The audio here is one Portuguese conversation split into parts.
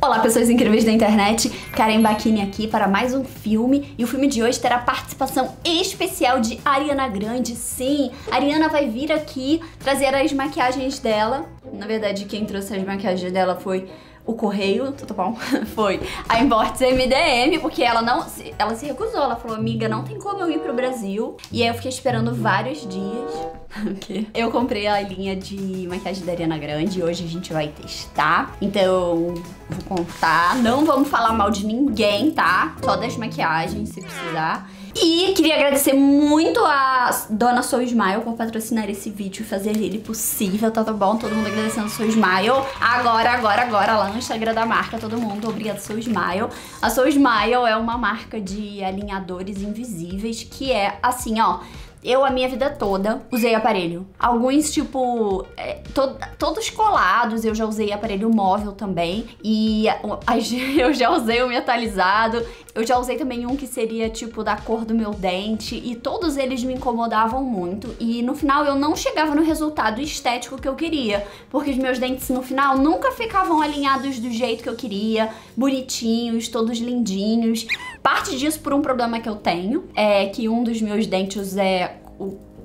Olá, pessoas incríveis da internet. Karen Bakini aqui para mais um filme. E o filme de hoje terá participação especial de Ariana Grande. Sim, Ariana vai vir aqui trazer as maquiagens dela. Na verdade, quem trouxe as maquiagens dela foi o correio, tá bom? Foi a Imports MDM, porque ela não, ela se recusou, ela falou, amiga, não tem como eu ir pro Brasil. E aí eu fiquei esperando vários dias. Eu comprei a linha de maquiagem da Ariana Grande, hoje a gente vai testar. Então, vou contar, não vamos falar mal de ninguém, tá? Só das maquiagens, se precisar. E queria agradecer muito a Dona Soul Smile por patrocinar esse vídeo e fazer ele possível, tá, tá bom? Todo mundo agradecendo a Smile. Agora, agora, agora, lá no Instagram da marca, todo mundo, obrigada Soul Smile. A Soul Smile é uma marca de alinhadores invisíveis que é assim, ó eu, a minha vida toda, usei aparelho. Alguns, tipo, é, to todos colados, eu já usei aparelho móvel também. E eu já usei o metalizado. Eu já usei também um que seria, tipo, da cor do meu dente. E todos eles me incomodavam muito. E no final eu não chegava no resultado estético que eu queria. Porque os meus dentes, no final, nunca ficavam alinhados do jeito que eu queria. Bonitinhos, todos lindinhos. Parte disso por um problema que eu tenho. É que um dos meus dentes é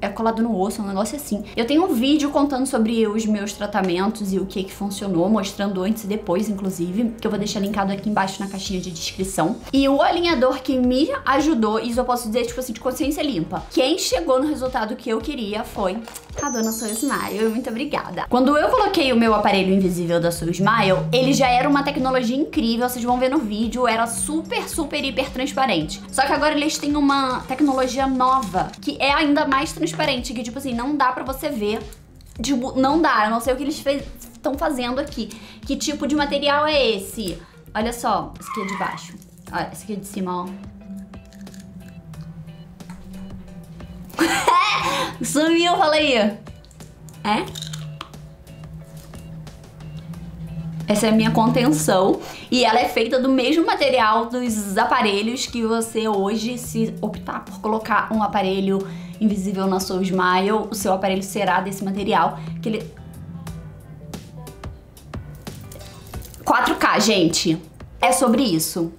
é colado no osso, um negócio assim. Eu tenho um vídeo contando sobre os meus tratamentos e o que que funcionou, mostrando antes e depois, inclusive, que eu vou deixar linkado aqui embaixo na caixinha de descrição. E o alinhador que me ajudou, isso eu posso dizer, tipo assim, de consciência limpa. Quem chegou no resultado que eu queria foi a dona Soul Smile, muito obrigada. Quando eu coloquei o meu aparelho invisível da Soul Smile, ele já era uma tecnologia incrível, vocês vão ver no vídeo, era super, super, hiper transparente. Só que agora eles têm uma tecnologia nova, que é ainda mais transparente, que tipo assim, não dá pra você ver Tipo, não dá, eu não sei o que eles estão fazendo aqui. Que tipo de material é esse? Olha só, esse aqui é de baixo. Olha, esse aqui é de cima, ó. Sumiu, falei. É? Essa é a minha contenção e ela é feita do mesmo material dos aparelhos que você hoje, se optar por colocar um aparelho invisível na sua Smile, o seu aparelho será desse material que ele 4K, gente. É sobre isso.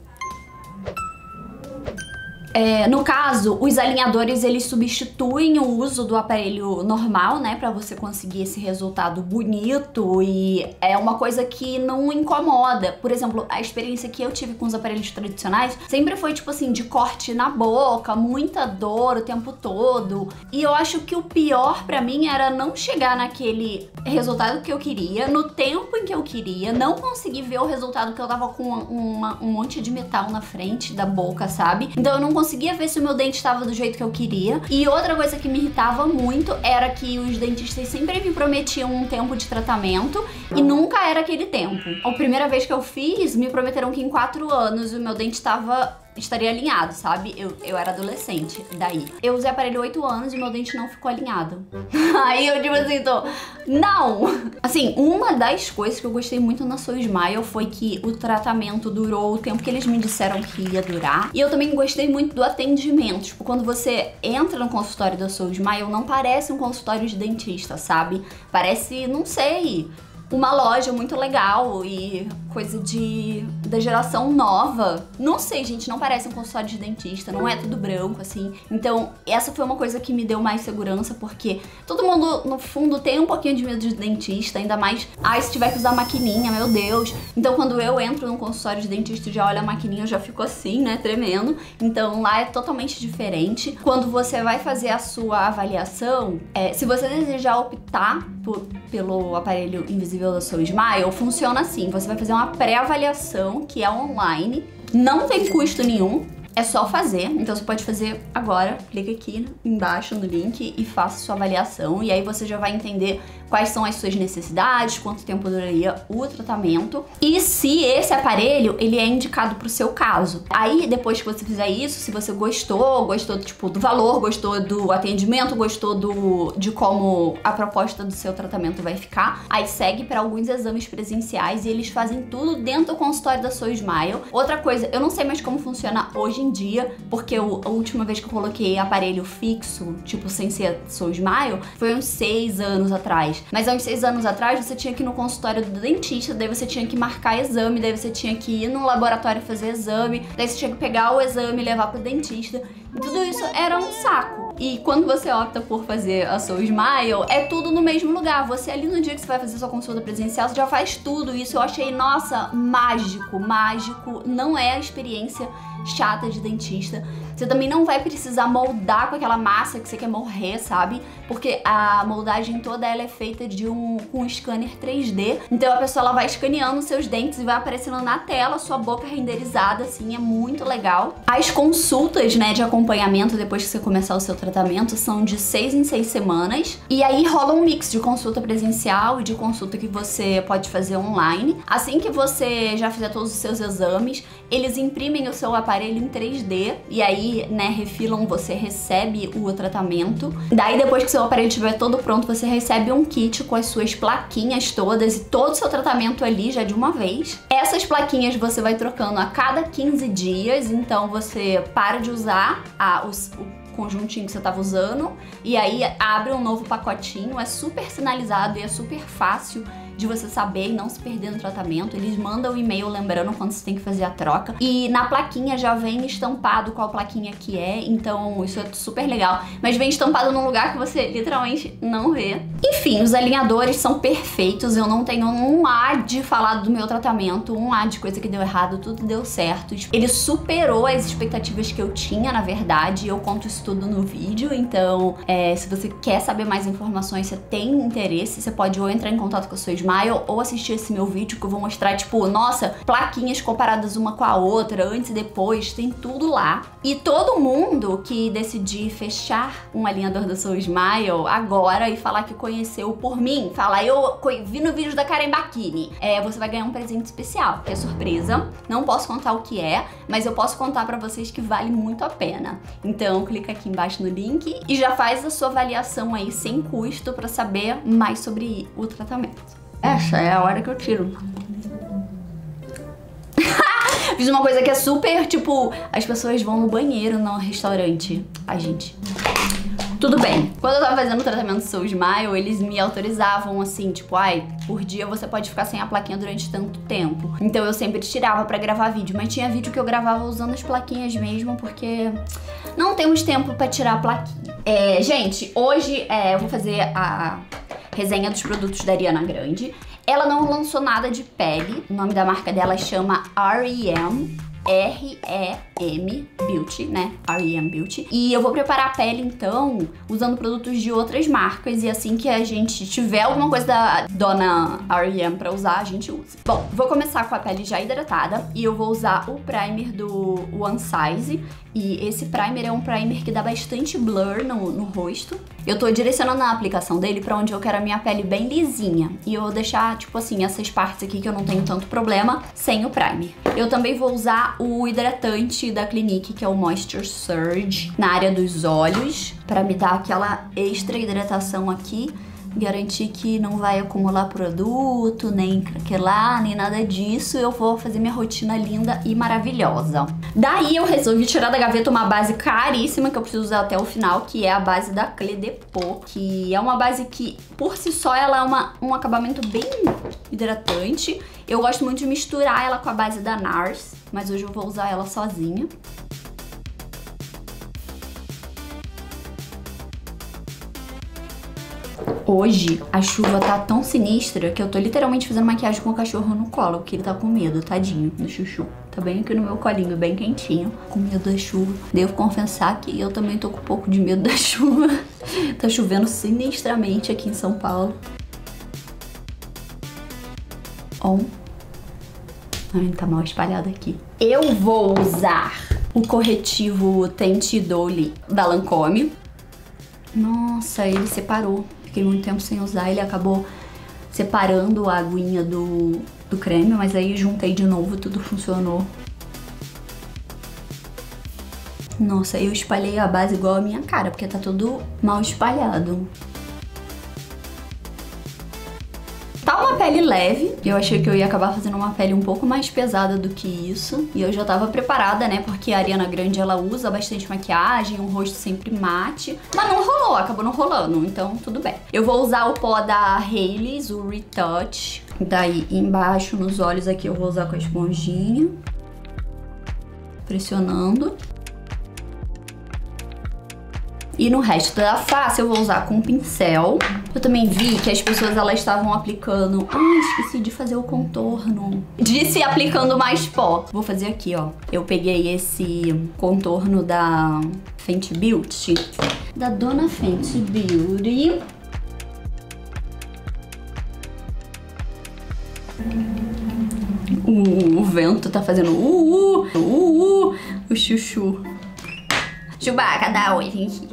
É, no caso, os alinhadores eles substituem o uso do aparelho normal, né, para você conseguir esse resultado bonito e é uma coisa que não incomoda. Por exemplo, a experiência que eu tive com os aparelhos tradicionais sempre foi tipo assim de corte na boca, muita dor o tempo todo. E eu acho que o pior para mim era não chegar naquele resultado que eu queria, no tempo em que eu queria, não conseguir ver o resultado que eu tava com uma, um monte de metal na frente da boca, sabe? Então eu não conseguia ver se o meu dente estava do jeito que eu queria. E outra coisa que me irritava muito era que os dentistas sempre me prometiam um tempo de tratamento e nunca era aquele tempo. A primeira vez que eu fiz, me prometeram que em quatro anos o meu dente estava estaria alinhado, sabe? Eu, eu era adolescente, daí. Eu usei aparelho 8 anos e meu dente não ficou alinhado. Aí eu, tipo assim, tô... Não! Assim, uma das coisas que eu gostei muito na Soul Smile foi que o tratamento durou o tempo que eles me disseram que ia durar. E eu também gostei muito do atendimento. Tipo, quando você entra no consultório da Soul Smile, não parece um consultório de dentista, sabe? Parece, não sei uma loja muito legal e coisa de da geração nova. Não sei, gente, não parece um consultório de dentista, não é tudo branco assim. Então, essa foi uma coisa que me deu mais segurança porque todo mundo no fundo tem um pouquinho de medo de dentista, ainda mais, ai, se tiver que usar maquininha, meu Deus. Então, quando eu entro num consultório de dentista já olho a maquininha, eu já fico assim, né, tremendo. Então, lá é totalmente diferente. Quando você vai fazer a sua avaliação, é, se você desejar optar por, pelo aparelho invisível da Soul Smile funciona assim: você vai fazer uma pré-avaliação que é online, não tem custo nenhum, é só fazer, então você pode fazer agora, clica aqui embaixo no link e faça sua avaliação. E aí você já vai entender quais são as suas necessidades, quanto tempo duraria o tratamento e se esse aparelho ele é indicado para o seu caso. Aí depois que você fizer isso, se você gostou, gostou tipo do valor, gostou do atendimento, gostou do de como a proposta do seu tratamento vai ficar, aí segue para alguns exames presenciais e eles fazem tudo dentro do consultório da sua Smile. Outra coisa, eu não sei mais como funciona hoje em dia, porque eu, a última vez que eu coloquei aparelho fixo, tipo sem ser Soul Smile, foi uns seis anos atrás. Mas há uns seis anos atrás você tinha que ir no consultório do dentista, daí você tinha que marcar exame, daí você tinha que ir no laboratório fazer exame, daí você tinha que pegar o exame e levar pro dentista. Tudo isso era um saco. E quando você opta por fazer a Soul Smile, é tudo no mesmo lugar. Você ali no dia que você vai fazer sua consulta presencial, você já faz tudo isso. Eu achei, nossa, mágico, mágico. Não é a experiência chata de dentista. Você também não vai precisar moldar com aquela massa que você quer morrer, sabe? Porque a moldagem toda ela é feita de um com um scanner 3D. Então a pessoa ela vai escaneando seus dentes e vai aparecendo na tela sua boca renderizada, assim, é muito legal. As consultas, né, de acompanhamento depois que você começar o seu tratamento são de seis em seis semanas. E aí rola um mix de consulta presencial e de consulta que você pode fazer online. Assim que você já fizer todos os seus exames, eles imprimem o seu aparelho em 3D e aí, né, refilam, você recebe o tratamento. Daí depois que seu aparelho estiver todo pronto, você recebe um kit com as suas plaquinhas todas e todo o seu tratamento ali já de uma vez. Essas plaquinhas você vai trocando a cada 15 dias, então você para de usar a, os, o conjuntinho que você estava usando e aí abre um novo pacotinho, é super sinalizado e é super fácil de você saber e não se perder no tratamento. Eles mandam o um e-mail lembrando quando você tem que fazer a troca. E na plaquinha já vem estampado qual plaquinha que é, então isso é super legal. Mas vem estampado num lugar que você literalmente não vê. Enfim, os alinhadores são perfeitos. Eu não tenho um A de falar do meu tratamento, um A de coisa que deu errado, tudo deu certo. Ele superou as expectativas que eu tinha, na verdade. Eu conto isso tudo no vídeo, então é, se você quer saber mais informações, você tem interesse, você pode ou entrar em contato com a sua Smile ou assistir esse meu vídeo que eu vou mostrar, tipo, nossa, plaquinhas comparadas uma com a outra, antes e depois, tem tudo lá. E todo mundo que decidir fechar um alinhador da Soul Smile agora e falar que conheceu por mim, falar eu vi no vídeo da Karen Bakini, é, você vai ganhar um presente especial, que é surpresa. Não posso contar o que é, mas eu posso contar para vocês que vale muito a pena. Então clica aqui embaixo no link e já faz a sua avaliação aí sem custo para saber mais sobre o tratamento. Essa é a hora que eu tiro. Fiz uma coisa que é super, tipo, as pessoas vão no banheiro no restaurante. Ai, gente. Tudo bem. Quando eu tava fazendo o tratamento Soul Smile, eles me autorizavam assim, tipo, ai, por dia você pode ficar sem a plaquinha durante tanto tempo. Então eu sempre tirava para gravar vídeo, mas tinha vídeo que eu gravava usando as plaquinhas mesmo, porque não temos tempo para tirar a plaquinha. É, gente, hoje é, eu vou fazer a resenha dos produtos da Ariana Grande. Ela não lançou nada de pele, o nome da marca dela chama R.E.M. R-E-M Beauty, né? R-E-M Beauty. E eu vou preparar a pele, então, usando produtos de outras marcas. E assim que a gente tiver alguma coisa da dona R.E.M pra usar, a gente usa. Bom, vou começar com a pele já hidratada. E eu vou usar o primer do One Size. E esse primer é um primer que dá bastante blur no, no rosto. Eu tô direcionando a aplicação dele pra onde eu quero a minha pele bem lisinha. E eu vou deixar, tipo assim, essas partes aqui que eu não tenho tanto problema, sem o primer. Eu também vou usar o hidratante da Clinique, que é o Moisture Surge, na área dos olhos, pra me dar aquela extra hidratação aqui garantir que não vai acumular produto, nem craquelar, nem nada disso. Eu vou fazer minha rotina linda e maravilhosa. Daí eu resolvi tirar da gaveta uma base caríssima que eu preciso usar até o final, que é a base da Clé Depot, que é uma base que, por si só, ela é uma, um acabamento bem hidratante. Eu gosto muito de misturar ela com a base da NARS, mas hoje eu vou usar ela sozinha. Hoje a chuva tá tão sinistra que eu tô literalmente fazendo maquiagem com o cachorro no colo, porque ele tá com medo, tadinho, do chuchu. Tá bem aqui no meu colinho, bem quentinho, com medo da chuva. Devo confessar que eu também tô com um pouco de medo da chuva. tá chovendo sinistramente aqui em São Paulo. On. Ai, tá mal espalhado aqui. Eu vou usar o corretivo Tente Dolly da Lancome. Nossa, ele separou. Fiquei muito tempo sem usar, ele acabou separando a aguinha do, do creme, mas aí juntei de novo, tudo funcionou. Nossa, eu espalhei a base igual a minha cara, porque tá tudo mal espalhado. Pele leve. Eu achei que eu ia acabar fazendo uma pele um pouco mais pesada do que isso. E eu já tava preparada, né? Porque a Ariana Grande, ela usa bastante maquiagem, um rosto sempre mate. Mas não rolou, acabou não rolando. Então, tudo bem. Eu vou usar o pó da Hailey's, o Retouch. Daí, embaixo, nos olhos aqui, eu vou usar com a esponjinha. Pressionando. E no resto da face eu vou usar com pincel. Eu também vi que as pessoas elas estavam aplicando... Ai, esqueci de fazer o contorno. Disse aplicando mais pó. Vou fazer aqui, ó. Eu peguei esse contorno da Fenty Beauty. Da Dona Fenty Beauty. Uh, o vento tá fazendo uh, uh, uh, uh, o chuchu. Chewbacca, dá oi, gente.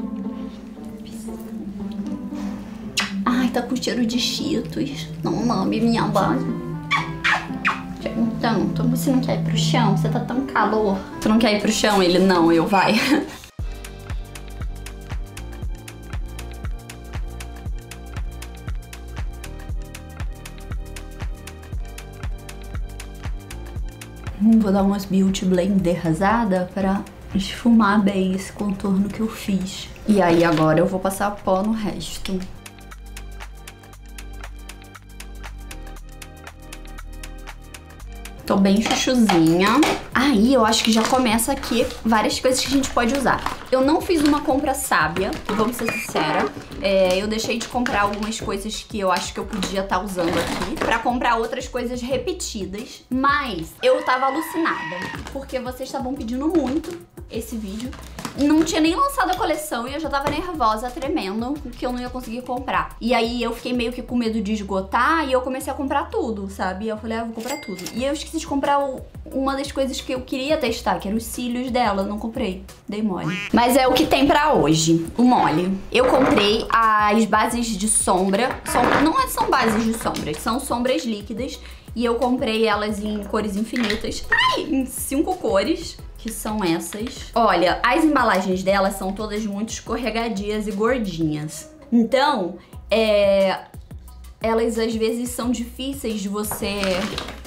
Ai, tá com cheiro de cheetos. Não lambe minha base. Então, você não quer ir pro chão? Você tá tão calor. Você não quer ir pro chão? Ele, não, eu, vai. Vou dar umas Beauty Blender rasada pra esfumar bem esse contorno que eu fiz. E aí agora eu vou passar pó no resto. Tô bem chuchuzinha. Aí eu acho que já começa aqui várias coisas que a gente pode usar. Eu não fiz uma compra sábia, vamos ser sincera. É, eu deixei de comprar algumas coisas que eu acho que eu podia estar tá usando aqui pra comprar outras coisas repetidas. Mas eu tava alucinada, porque vocês estavam pedindo muito esse vídeo não tinha nem lançado a coleção e eu já tava nervosa, tremendo, que eu não ia conseguir comprar. E aí eu fiquei meio que com medo de esgotar e eu comecei a comprar tudo, sabe? Eu falei, ah, vou comprar tudo. E eu esqueci de comprar o, uma das coisas que eu queria testar, que eram os cílios dela. Não comprei, dei mole. Mas é o que tem pra hoje, o mole. Eu comprei as bases de sombra. não são bases de sombras, são sombras líquidas. E eu comprei elas em cores infinitas. Ai, em cinco cores que são essas. Olha, as embalagens delas são todas muito escorregadias e gordinhas. Então, é, elas às vezes são difíceis de você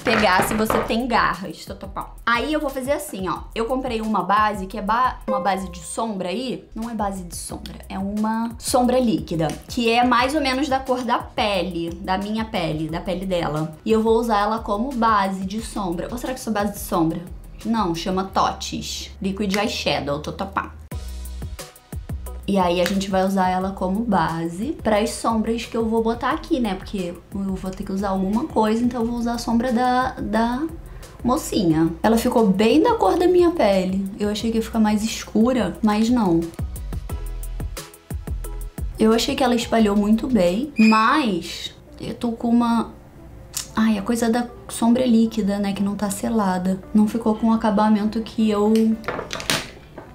pegar se você tem garras, totopau. Aí eu vou fazer assim, ó. Eu comprei uma base que é ba uma base de sombra aí. Não é base de sombra, é uma sombra líquida. Que é mais ou menos da cor da pele, da minha pele, da pele dela. E eu vou usar ela como base de sombra. Ou será que isso é base de sombra? Não, chama Totes. Liquid Eyeshadow, Totopá. E aí a gente vai usar ela como base para as sombras que eu vou botar aqui, né? Porque eu vou ter que usar alguma coisa, então eu vou usar a sombra da, da mocinha. Ela ficou bem da cor da minha pele. Eu achei que ia ficar mais escura, mas não. Eu achei que ela espalhou muito bem, mas eu tô com uma Ai, a coisa da sombra líquida, né, que não tá selada. Não ficou com o acabamento que eu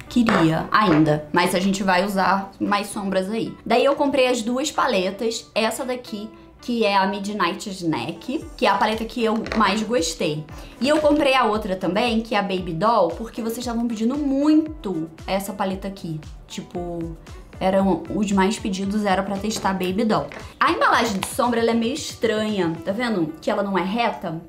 queria ainda, mas a gente vai usar mais sombras aí. Daí eu comprei as duas paletas, essa daqui que é a Midnight Snack, que é a paleta que eu mais gostei. E eu comprei a outra também, que é a Baby Doll, porque vocês estavam pedindo muito essa paleta aqui. Tipo, eram os mais pedidos era para testar Baby Doll. A embalagem de sombra ela é meio estranha, tá vendo? Que ela não é reta.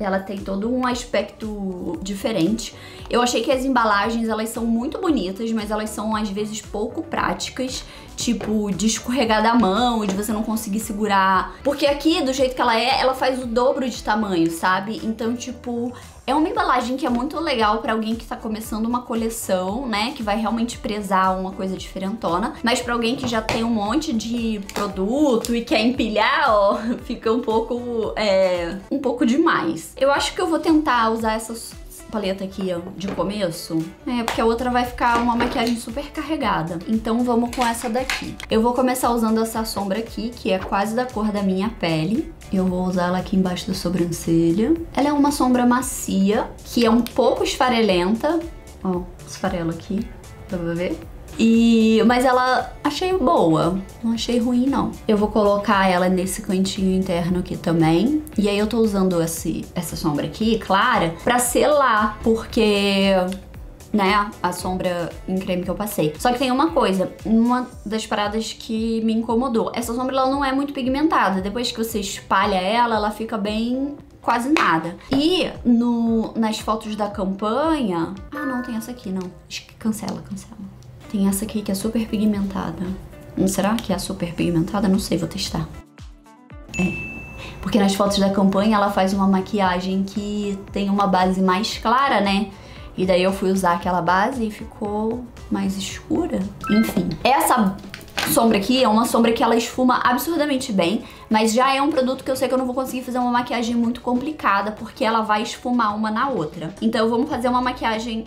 Ela tem todo um aspecto diferente. Eu achei que as embalagens elas são muito bonitas, mas elas são às vezes pouco práticas, tipo de escorregar da mão, de você não conseguir segurar. Porque aqui, do jeito que ela é, ela faz o dobro de tamanho, sabe? Então, tipo, é uma embalagem que é muito legal para alguém que tá começando uma coleção, né? Que vai realmente prezar uma coisa diferentona. Mas para alguém que já tem um monte de produto e quer empilhar, ó, fica um pouco, é, um pouco demais. Eu acho que eu vou tentar usar essas paleta aqui ó, de começo, é porque a outra vai ficar uma maquiagem super carregada. Então vamos com essa daqui. Eu vou começar usando essa sombra aqui, que é quase da cor da minha pele. Eu vou usar ela aqui embaixo da sobrancelha. Ela é uma sombra macia, que é um pouco esfarelenta. Ó, esfarelo aqui, dá pra ver? E, mas ela achei boa, não achei ruim não. Eu vou colocar ela nesse cantinho interno aqui também. E aí eu tô usando esse, essa sombra aqui, clara, pra selar, porque né, a sombra em creme que eu passei. Só que tem uma coisa, uma das paradas que me incomodou. Essa sombra ela não é muito pigmentada. Depois que você espalha ela, ela fica bem quase nada. E no, nas fotos da campanha... Ah, não, tem essa aqui, não. Cancela, cancela. Tem essa aqui que é super pigmentada. Não será que é super pigmentada? Não sei, vou testar. É. Porque nas fotos da campanha ela faz uma maquiagem que tem uma base mais clara, né? E daí eu fui usar aquela base e ficou mais escura. Enfim, essa sombra aqui é uma sombra que ela esfuma absurdamente bem, mas já é um produto que eu sei que eu não vou conseguir fazer uma maquiagem muito complicada, porque ela vai esfumar uma na outra. Então vamos fazer uma maquiagem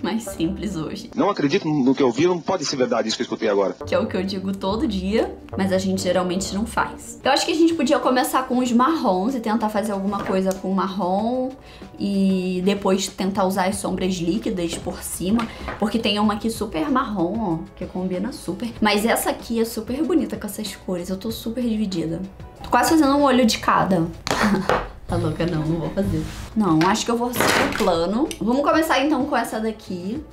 mais simples hoje. Não acredito no que eu vi, não pode ser verdade isso que eu escutei agora. Que é o que eu digo todo dia, mas a gente geralmente não faz. Eu acho que a gente podia começar com os marrons e tentar fazer alguma coisa com marrom e depois tentar usar as sombras líquidas por cima, porque tem uma aqui super marrom, ó, que combina super. Mas essa aqui é super bonita com essas cores, eu tô super dividida. Tô quase fazendo um olho de cada. Tá louca? Não, não vou fazer. Não, acho que eu vou seguir o plano. Vamos começar então com essa daqui.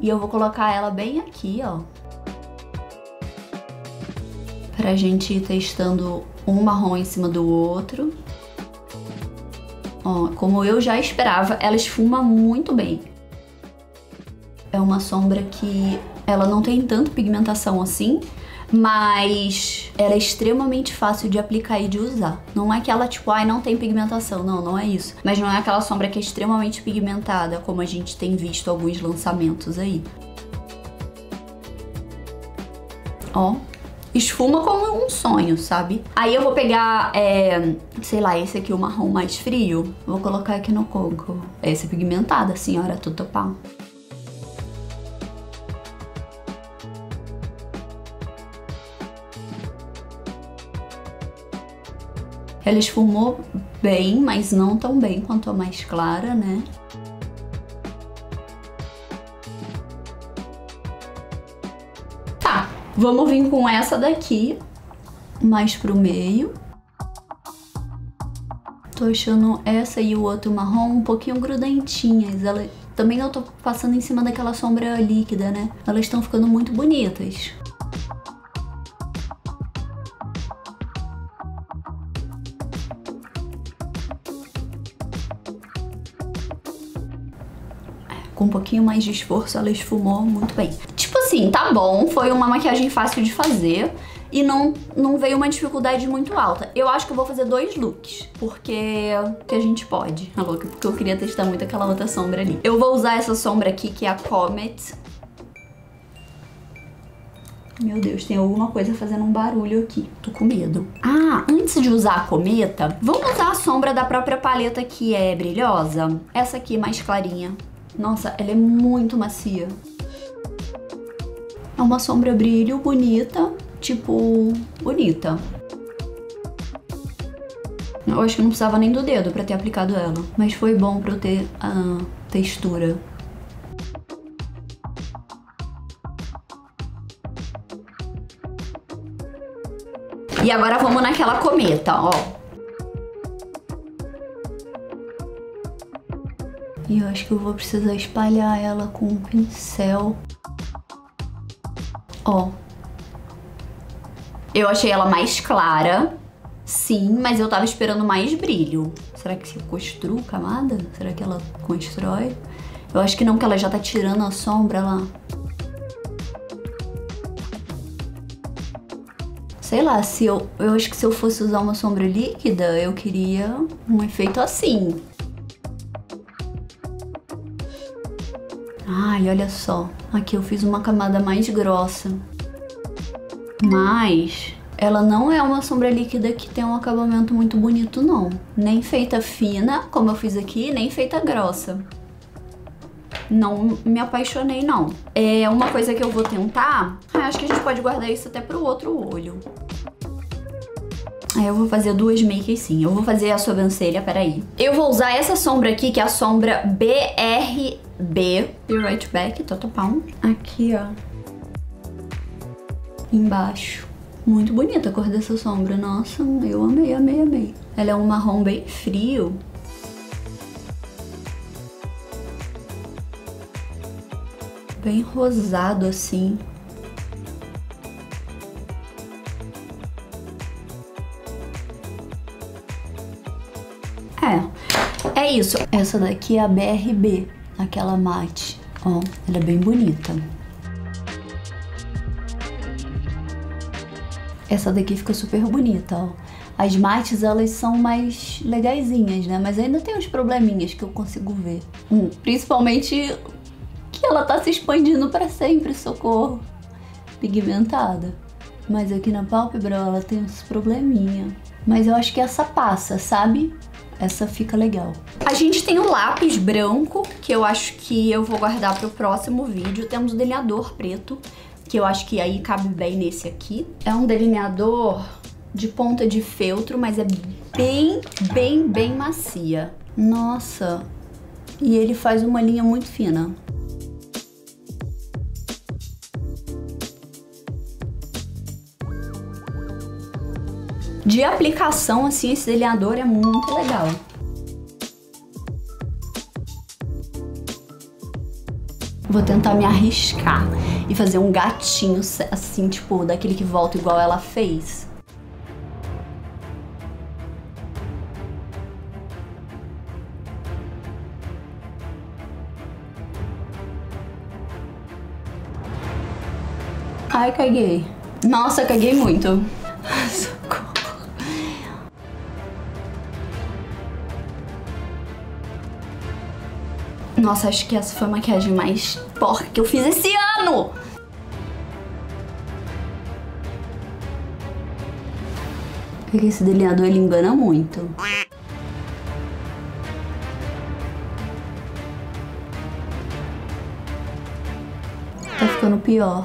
E eu vou colocar ela bem aqui, ó. Pra gente ir testando um marrom em cima do outro. Ó, como eu já esperava, ela esfuma muito bem. É uma sombra que ela não tem tanto pigmentação assim, mas ela é extremamente fácil de aplicar e de usar. Não é que ela, tipo, ai, não tem pigmentação. Não, não é isso. Mas não é aquela sombra que é extremamente pigmentada, como a gente tem visto alguns lançamentos aí. Ó, esfuma como um sonho, sabe? Aí eu vou pegar, é, sei lá, esse aqui, o marrom mais frio. Vou colocar aqui no coco. Esse é pigmentada, senhora Tutupá. Ela esfumou bem, mas não tão bem quanto a mais clara, né? Tá, vamos vir com essa daqui, mais pro meio. Tô achando essa e o outro marrom um pouquinho grudentinhas. Ela, também eu tô passando em cima daquela sombra líquida, né? Elas estão ficando muito bonitas. Pouquinho mais de esforço, ela esfumou muito bem. Tipo assim, tá bom, foi uma maquiagem fácil de fazer e não, não veio uma dificuldade muito alta. Eu acho que eu vou fazer dois looks, porque que a gente pode. Louca, porque eu queria testar muito aquela outra sombra ali. Eu vou usar essa sombra aqui, que é a Comet. Meu Deus, tem alguma coisa fazendo um barulho aqui. Tô com medo. Ah, antes de usar a cometa, vamos usar a sombra da própria paleta que é brilhosa. Essa aqui, mais clarinha. Nossa, ela é muito macia. É uma sombra brilho bonita, tipo, bonita. Eu acho que não precisava nem do dedo pra ter aplicado ela, mas foi bom pra eu ter a textura. E agora vamos naquela cometa, ó. E eu acho que eu vou precisar espalhar ela com um pincel. Ó. Eu achei ela mais clara, sim, mas eu tava esperando mais brilho. Será que se construo camada? Será que ela constrói? Eu acho que não, porque ela já tá tirando a sombra lá. Sei lá, se eu, eu acho que se eu fosse usar uma sombra líquida, eu queria um efeito assim. Ai, olha só. Aqui eu fiz uma camada mais grossa. Mas ela não é uma sombra líquida que tem um acabamento muito bonito, não. Nem feita fina, como eu fiz aqui, nem feita grossa. Não me apaixonei, não. É uma coisa que eu vou tentar... Acho que a gente pode guardar isso até pro outro olho. Aí eu vou fazer duas makes sim. Eu vou fazer a sobrancelha, peraí. Eu vou usar essa sombra aqui, que é a sombra BR B. E right back, totopão. Aqui, ó. Embaixo. Muito bonita a cor dessa sombra. Nossa, eu amei, amei, amei. Ela é um marrom bem frio. bem rosado assim. É, é isso. Essa daqui é a BRB, aquela mate. Ó, ela é bem bonita. Essa daqui fica super bonita, ó. As mates, elas são mais legaisinhas, né? Mas ainda tem uns probleminhas que eu consigo ver. Hum, principalmente que ela tá se expandindo para sempre, socorro. Pigmentada. Mas aqui na pálpebra ela tem uns probleminha. Mas eu acho que essa passa, sabe? Essa fica legal. A gente tem o lápis branco, que eu acho que eu vou guardar para o próximo vídeo. Temos o delineador preto, que eu acho que aí cabe bem nesse aqui. É um delineador de ponta de feltro, mas é bem, bem, bem macia. Nossa, e ele faz uma linha muito fina. De aplicação, assim, esse delineador é muito legal. Vou tentar me arriscar e fazer um gatinho, assim, tipo, daquele que volta igual ela fez. Ai, caguei. Nossa, caguei muito. Nossa, acho que essa foi a maquiagem mais porca que eu fiz esse ano! Porque esse delineador ele engana muito. Tá ficando pior.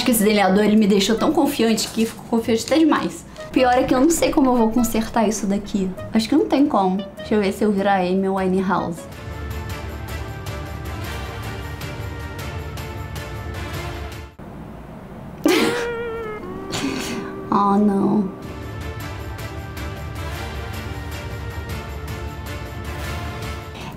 Acho que esse delineador ele me deixou tão confiante que ficou confiante até demais. Pior é que eu não sei como eu vou consertar isso daqui. Acho que não tem como. Deixa eu ver se eu virar Amy Winehouse. Oh, não.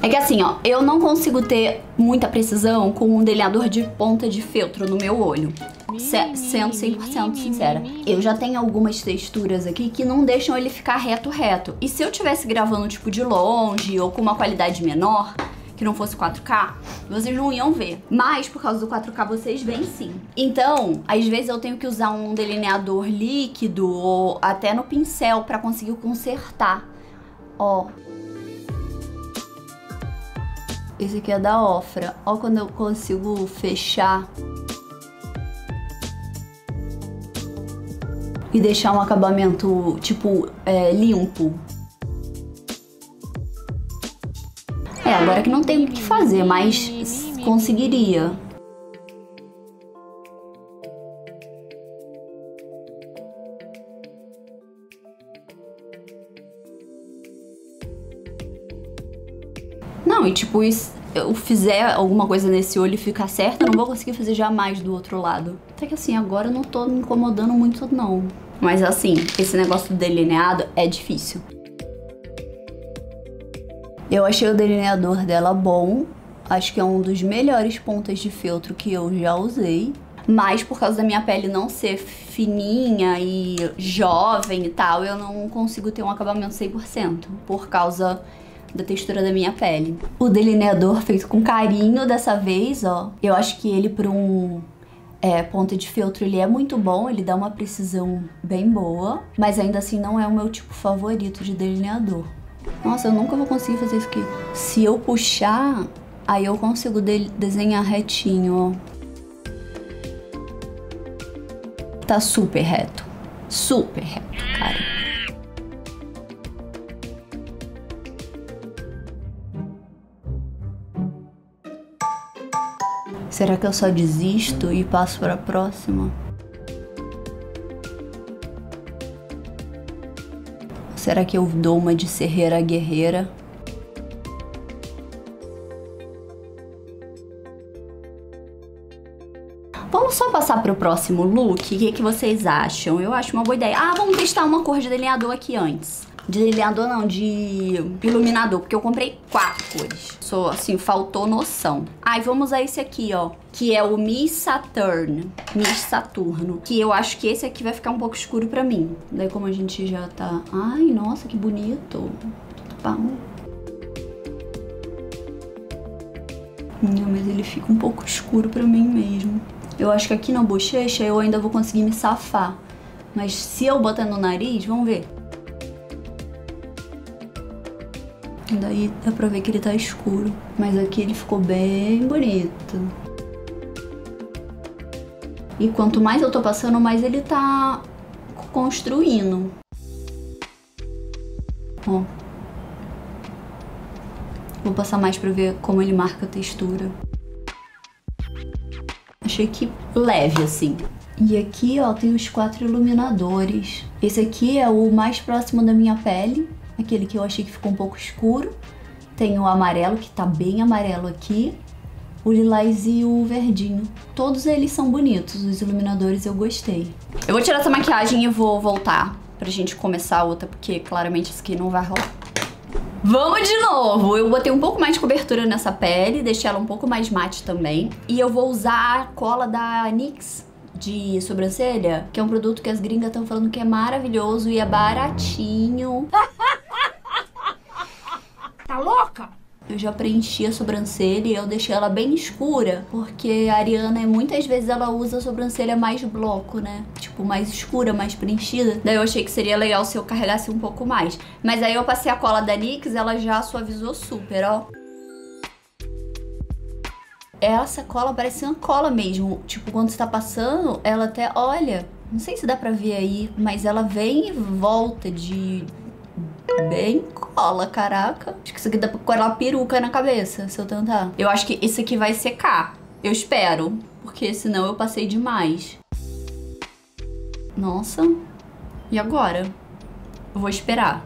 É que assim, ó, eu não consigo ter muita precisão com um delineador de ponta de feltro no meu olho. Sendo 100% sincera. Eu já tenho algumas texturas aqui que não deixam ele ficar reto reto. E se eu tivesse gravando tipo de longe ou com uma qualidade menor, que não fosse 4K, vocês não iam ver. Mas por causa do 4K vocês veem sim. Então, às vezes eu tenho que usar um delineador líquido ou até no pincel para conseguir consertar. Ó. Esse aqui é da Ofra. Ó quando eu consigo fechar e deixar um acabamento, tipo, é, limpo. É, agora que não tem o que fazer, mas conseguiria. Não, e tipo, eu fizer alguma coisa nesse olho e ficar certo, eu não vou conseguir fazer jamais do outro lado. Até que assim, agora eu não tô me incomodando muito não. Mas assim, esse negócio do delineado é difícil. Eu achei o delineador dela bom. Acho que é um dos melhores pontas de feltro que eu já usei. Mas por causa da minha pele não ser fininha e jovem e tal, eu não consigo ter um acabamento 100%. Por causa da textura da minha pele. O delineador feito com carinho dessa vez, ó. Eu acho que ele para um é, de feltro ele é muito bom, ele dá uma precisão bem boa, mas ainda assim não é o meu tipo favorito de delineador. Nossa, eu nunca vou conseguir fazer isso aqui. Se eu puxar, aí eu consigo de desenhar retinho, ó. Tá super reto. Super reto, cara. Será que eu só desisto e passo para a próxima? Será que eu dou uma de serreira guerreira? Vamos só passar para o próximo look? O que, que vocês acham? Eu acho uma boa ideia. Ah, vamos testar uma cor de delineador aqui antes. De delineador não, de iluminador, porque eu comprei quatro cores. Só, assim, faltou noção. Ai, ah, vamos usar esse aqui, ó. Que é o Miss Saturn. Miss Saturno. Que eu acho que esse aqui vai ficar um pouco escuro pra mim. Daí como a gente já tá... Ai, nossa, que bonito. Não, mas ele fica um pouco escuro pra mim mesmo. Eu acho que aqui na bochecha eu ainda vou conseguir me safar. Mas se eu botar no nariz, vamos ver. Daí dá pra ver que ele tá escuro. Mas aqui ele ficou bem bonito. E quanto mais eu tô passando, mais ele tá construindo. Ó. Vou passar mais pra ver como ele marca a textura. Achei que leve, assim. E aqui, ó, tem os quatro iluminadores. Esse aqui é o mais próximo da minha pele aquele que eu achei que ficou um pouco escuro. Tem o amarelo, que tá bem amarelo aqui. O lilás e o verdinho. Todos eles são bonitos, os iluminadores eu gostei. Eu vou tirar essa maquiagem e vou voltar pra gente começar a outra, porque claramente isso aqui não vai rolar. Vamos de novo! Eu botei um pouco mais de cobertura nessa pele, deixei ela um pouco mais mate também. E eu vou usar a cola da NYX de sobrancelha, que é um produto que as gringas estão falando que é maravilhoso e é baratinho. Tá louca? Eu já preenchi a sobrancelha e eu deixei ela bem escura, porque a Ariana, muitas vezes, ela usa a sobrancelha mais bloco, né? Tipo, mais escura, mais preenchida. Daí eu achei que seria legal se eu carregasse um pouco mais. Mas aí eu passei a cola da NYX, ela já suavizou super, ó. Essa cola parece uma cola mesmo. Tipo, quando você tá passando, ela até, olha... Não sei se dá pra ver aí, mas ela vem e volta de bem cola, caraca. Acho que isso aqui dá pra colar peruca na cabeça, se eu tentar. Eu acho que esse aqui vai secar. Eu espero, porque senão eu passei demais. Nossa. E agora? Eu vou esperar.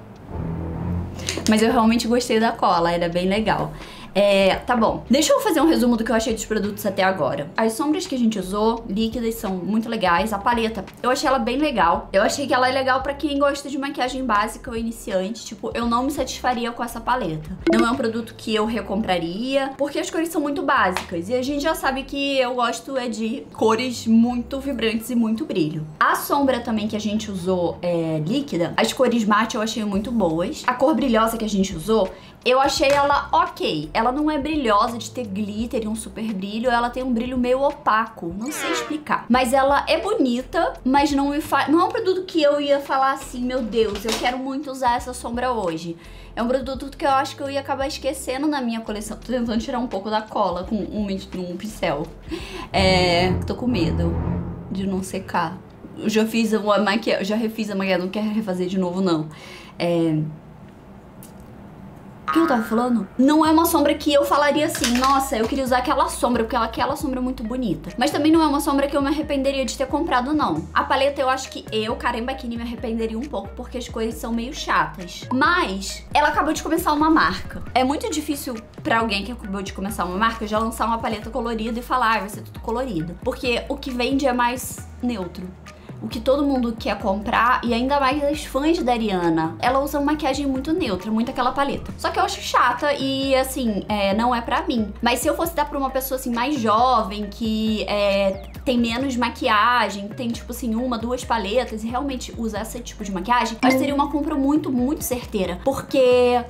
Mas eu realmente gostei da cola, era bem legal. É, tá bom. Deixa eu fazer um resumo do que eu achei dos produtos até agora. As sombras que a gente usou, líquidas, são muito legais. A paleta, eu achei ela bem legal. Eu achei que ela é legal pra quem gosta de maquiagem básica ou iniciante. Tipo, eu não me satisfaria com essa paleta. Não é um produto que eu recompraria, porque as cores são muito básicas. E a gente já sabe que eu gosto é de cores muito vibrantes e muito brilho. A sombra também que a gente usou é líquida, as cores mate eu achei muito boas. A cor brilhosa que a gente usou, eu achei ela ok. Ela não é brilhosa de ter glitter e um super brilho, ela tem um brilho meio opaco, não sei explicar. Mas ela é bonita, mas não me faz. Não é um produto que eu ia falar assim, meu Deus, eu quero muito usar essa sombra hoje. É um produto que eu acho que eu ia acabar esquecendo na minha coleção. Tô tentando tirar um pouco da cola com um, um pincel. É. Tô com medo de não secar. Eu já fiz uma maquiagem, já refiz a maquiagem, não quero refazer de novo, não. É. O que eu tava falando? Não é uma sombra que eu falaria assim, nossa, eu queria usar aquela sombra, porque aquela sombra é muito bonita. Mas também não é uma sombra que eu me arrependeria de ter comprado, não. A paleta eu acho que eu, Karen Bakini, me arrependeria um pouco, porque as coisas são meio chatas. Mas ela acabou de começar uma marca. É muito difícil pra alguém que acabou de começar uma marca já lançar uma paleta colorida e falar, ah, vai ser tudo colorido. Porque o que vende é mais neutro o que todo mundo quer comprar e ainda mais as fãs da Ariana. Ela usa uma maquiagem muito neutra, muito aquela paleta. Só que eu acho chata e, assim, é, não é pra mim. Mas se eu fosse dar pra uma pessoa, assim, mais jovem, que é, tem menos maquiagem, tem, tipo assim, uma, duas paletas e realmente usa esse tipo de maquiagem, acho que seria uma compra muito, muito certeira. Porque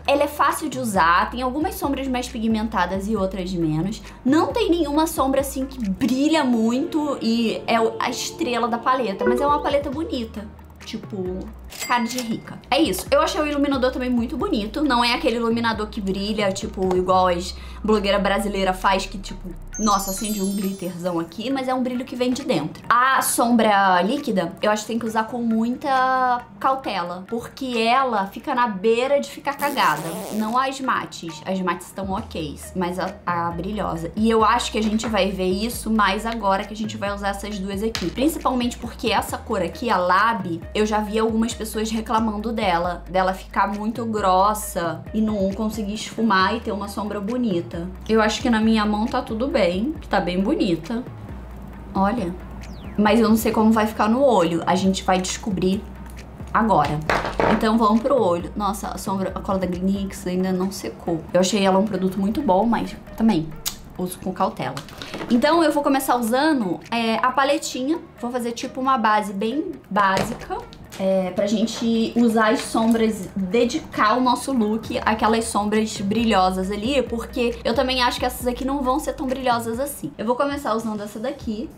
ela é fácil de usar, tem algumas sombras mais pigmentadas e outras menos. Não tem nenhuma sombra, assim, que brilha muito e é a estrela da paleta, mas mas é uma paleta bonita. Tipo, cara de rica. É isso. Eu achei o iluminador também muito bonito. Não é aquele iluminador que brilha, tipo, igual as blogueira brasileira faz, que, tipo, nossa, acende um glitterzão aqui, mas é um brilho que vem de dentro. A sombra líquida, eu acho que tem que usar com muita cautela, porque ela fica na beira de ficar cagada. Não as mates. As mates estão ok, mas a, a brilhosa. E eu acho que a gente vai ver isso mais agora que a gente vai usar essas duas aqui. Principalmente porque essa cor aqui, a Lab, eu já vi algumas pessoas reclamando dela. Dela ficar muito grossa e não conseguir esfumar e ter uma sombra bonita. Eu acho que na minha mão tá tudo bem, tá bem bonita. Olha. mas eu não sei como vai ficar no olho. A gente vai descobrir agora. Então vamos pro olho. Nossa, a sombra, a cola da Grinix ainda não secou. Eu achei ela um produto muito bom, mas também uso com cautela. Então eu vou começar usando é, a paletinha. Vou fazer tipo uma base bem básica. É, pra gente usar as sombras, dedicar o nosso look àquelas sombras brilhosas ali, porque eu também acho que essas aqui não vão ser tão brilhosas assim. Eu vou começar usando essa daqui,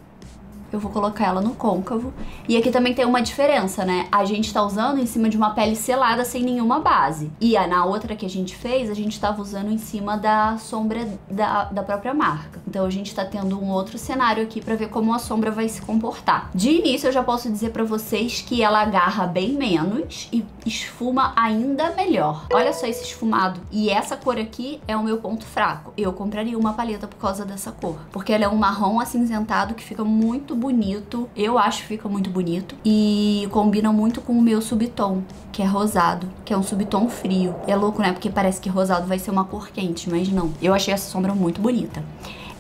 eu vou colocar ela no côncavo. E aqui também tem uma diferença, né? A gente tá usando em cima de uma pele selada sem nenhuma base. E a, na outra que a gente fez, a gente tava usando em cima da sombra da, da própria marca. Então a gente tá tendo um outro cenário aqui pra ver como a sombra vai se comportar. De início eu já posso dizer pra vocês que ela agarra bem menos e esfuma ainda melhor. Olha só esse esfumado. E essa cor aqui é o meu ponto fraco. Eu compraria uma paleta por causa dessa cor. Porque ela é um marrom acinzentado que fica muito bonito. Eu acho que fica muito bonito. E combina muito com o meu subtom, que é rosado, que é um subtom frio. É louco, né? Porque parece que rosado vai ser uma cor quente, mas não. Eu achei essa sombra muito bonita.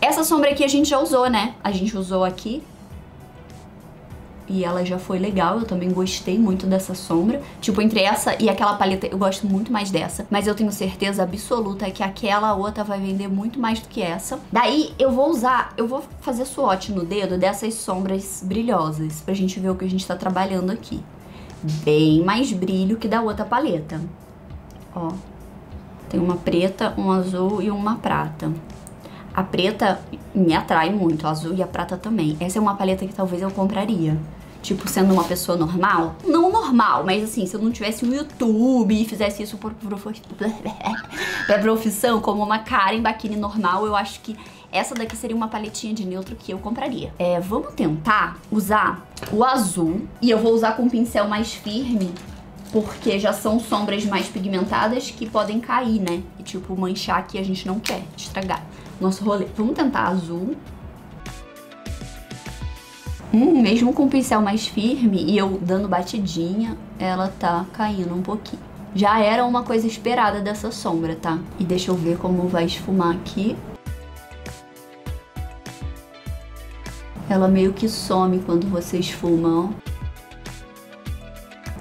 Essa sombra aqui a gente já usou, né? A gente usou aqui e ela já foi legal, eu também gostei muito dessa sombra. Tipo, entre essa e aquela paleta, eu gosto muito mais dessa, mas eu tenho certeza absoluta que aquela outra vai vender muito mais do que essa. Daí eu vou usar, eu vou fazer swatch no dedo dessas sombras brilhosas, pra gente ver o que a gente tá trabalhando aqui. Bem mais brilho que da outra paleta. Ó, tem uma preta, um azul e uma prata. A preta me atrai muito, a azul e a prata também. Essa é uma paleta que talvez eu compraria tipo, sendo uma pessoa normal. Não normal, mas assim, se eu não tivesse um YouTube e fizesse isso por, profissão, como uma Karen Bakini normal, eu acho que essa daqui seria uma paletinha de neutro que eu compraria. É, vamos tentar usar o azul. E eu vou usar com um pincel mais firme, porque já são sombras mais pigmentadas que podem cair, né? E tipo, manchar que a gente não quer, estragar nosso rolê. Vamos tentar azul. Hum, mesmo com o pincel mais firme e eu dando batidinha, ela tá caindo um pouquinho. Já era uma coisa esperada dessa sombra, tá? E deixa eu ver como vai esfumar aqui. Ela meio que some quando você esfuma, ó. Vou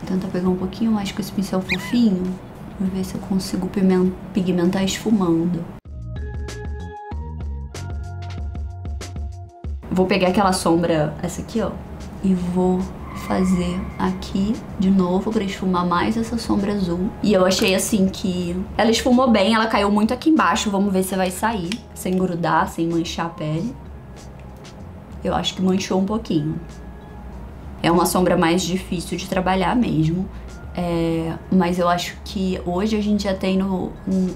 tentar pegar um pouquinho mais com esse pincel fofinho. Vou ver se eu consigo pigmentar esfumando. Vou pegar aquela sombra, essa aqui, ó, e vou fazer aqui de novo para esfumar mais essa sombra azul. E eu achei assim que ela esfumou bem, ela caiu muito aqui embaixo, vamos ver se vai sair, sem grudar, sem manchar a pele. Eu acho que manchou um pouquinho. É uma sombra mais difícil de trabalhar mesmo. É, mas eu acho que hoje a gente já tem no.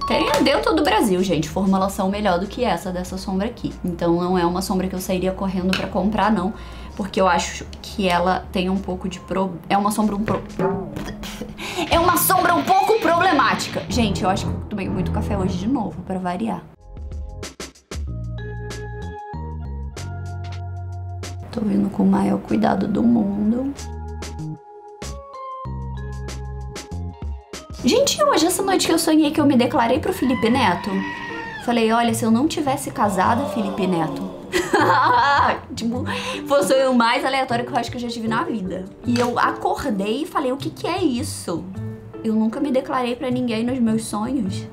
Tem dentro do Brasil, gente, formulação melhor do que essa dessa sombra aqui. Então não é uma sombra que eu sairia correndo para comprar, não. Porque eu acho que ela tem um pouco de pro... É uma sombra um pro... É uma sombra um pouco problemática. Gente, eu acho que eu tomei muito café hoje de novo, para variar. Tô vindo com o maior cuidado do mundo. Gente, hoje, essa noite que eu sonhei que eu me declarei pro Felipe Neto, falei, olha, se eu não tivesse casada, Felipe Neto, tipo, foi o sonho mais aleatório que eu acho que eu já tive na vida. E eu acordei e falei, o que que é isso? Eu nunca me declarei para ninguém nos meus sonhos.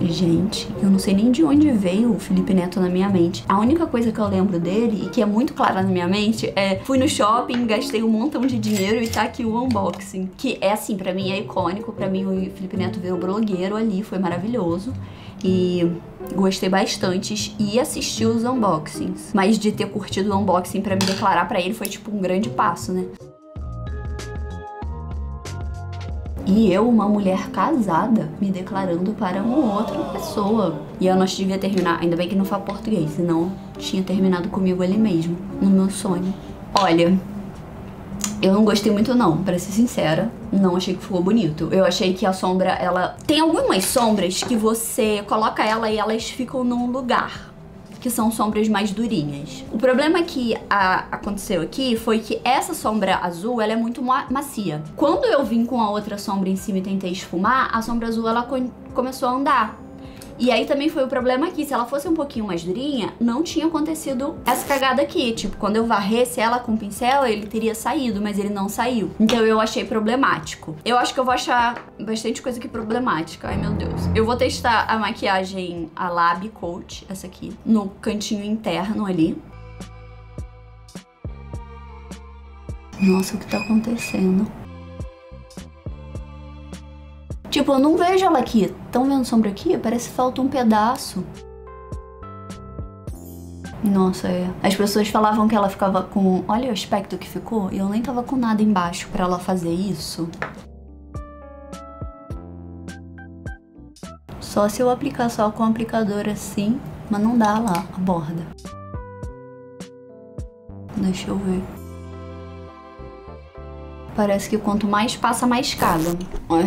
Gente, eu não sei nem de onde veio o Felipe Neto na minha mente. A única coisa que eu lembro dele, e que é muito clara na minha mente, é fui no shopping, gastei um montão de dinheiro e tá aqui o unboxing. Que é assim, para mim é icônico, para mim o Felipe Neto virou blogueiro ali, foi maravilhoso. E gostei bastante e assisti os unboxings. Mas de ter curtido o unboxing para me declarar para ele foi tipo um grande passo, né? E eu, uma mulher casada, me declarando para uma outra pessoa. E eu não devia terminar, ainda bem que não fala português, senão tinha terminado comigo ali mesmo, no meu sonho. Olha, eu não gostei muito não, para ser sincera. Não achei que ficou bonito. Eu achei que a sombra, ela... Tem algumas sombras que você coloca ela e elas ficam num lugar que são sombras mais durinhas. O problema que a, aconteceu aqui foi que essa sombra azul, ela é muito ma macia. Quando eu vim com a outra sombra em cima e tentei esfumar, a sombra azul, ela co começou a andar. E aí também foi o problema aqui, se ela fosse um pouquinho mais durinha, não tinha acontecido essa cagada aqui. Tipo, quando eu varresse ela com o pincel, ele teria saído, mas ele não saiu. Então eu achei problemático. Eu acho que eu vou achar bastante coisa aqui problemática. Ai, meu Deus. Eu vou testar a maquiagem, a Lab Coat, essa aqui, no cantinho interno ali. Nossa, o que tá acontecendo? Tipo, eu não vejo ela aqui. Tão vendo sombra aqui? Parece que falta um pedaço. Nossa, é. As pessoas falavam que ela ficava com... Olha o aspecto que ficou. E eu nem tava com nada embaixo pra ela fazer isso. Só se eu aplicar só com o aplicador assim. Mas não dá lá, a borda. Deixa eu ver. Parece que quanto mais passa, mais caga.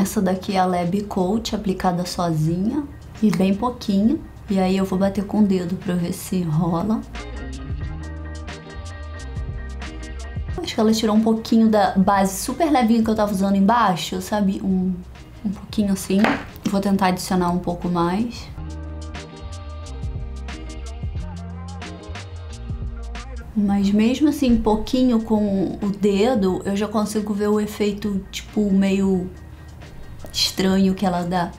Essa daqui é a Lab Coat aplicada sozinha e bem pouquinho. E aí eu vou bater com o dedo pra ver se rola. Acho que ela tirou um pouquinho da base super levinha que eu tava usando embaixo, sabe? Um, um pouquinho assim. Vou tentar adicionar um pouco mais. Mas mesmo assim, pouquinho com o dedo, eu já consigo ver o efeito, tipo, meio estranho que ela dá.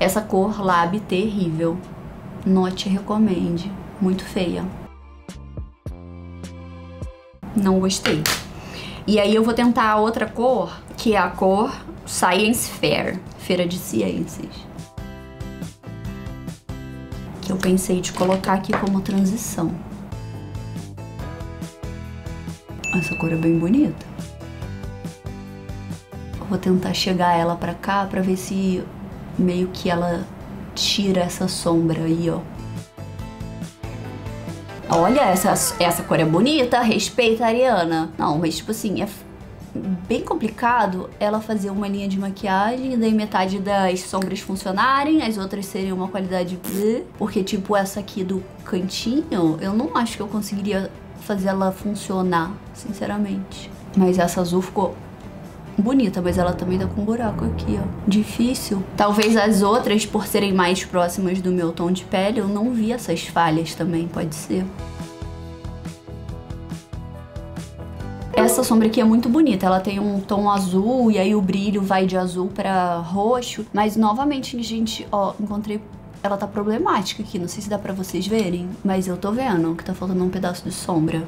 Essa cor Lab terrível. Não te recomende. Muito feia. Não gostei. E aí eu vou tentar a outra cor, que é a cor Science Fair, Feira de Ciências que eu pensei de colocar aqui como transição. Essa cor é bem bonita. vou tentar chegar ela pra cá pra ver se meio que ela tira essa sombra aí, ó. Olha, essa, essa cor é bonita, respeita a Ariana. Não, mas tipo assim, é bem complicado ela fazer uma linha de maquiagem e daí metade das sombras funcionarem, as outras seriam uma qualidade bleh, porque tipo essa aqui do cantinho, eu não acho que eu conseguiria fazer ela funcionar, sinceramente. Mas essa azul ficou bonita, mas ela também tá com um buraco aqui, ó. Difícil. Talvez as outras, por serem mais próximas do meu tom de pele, eu não vi essas falhas também, pode ser. Essa sombra aqui é muito bonita, ela tem um tom azul e aí o brilho vai de azul para roxo. Mas novamente, gente, ó, encontrei ela tá problemática aqui, não sei se dá pra vocês verem, mas eu tô vendo que tá faltando um pedaço de sombra.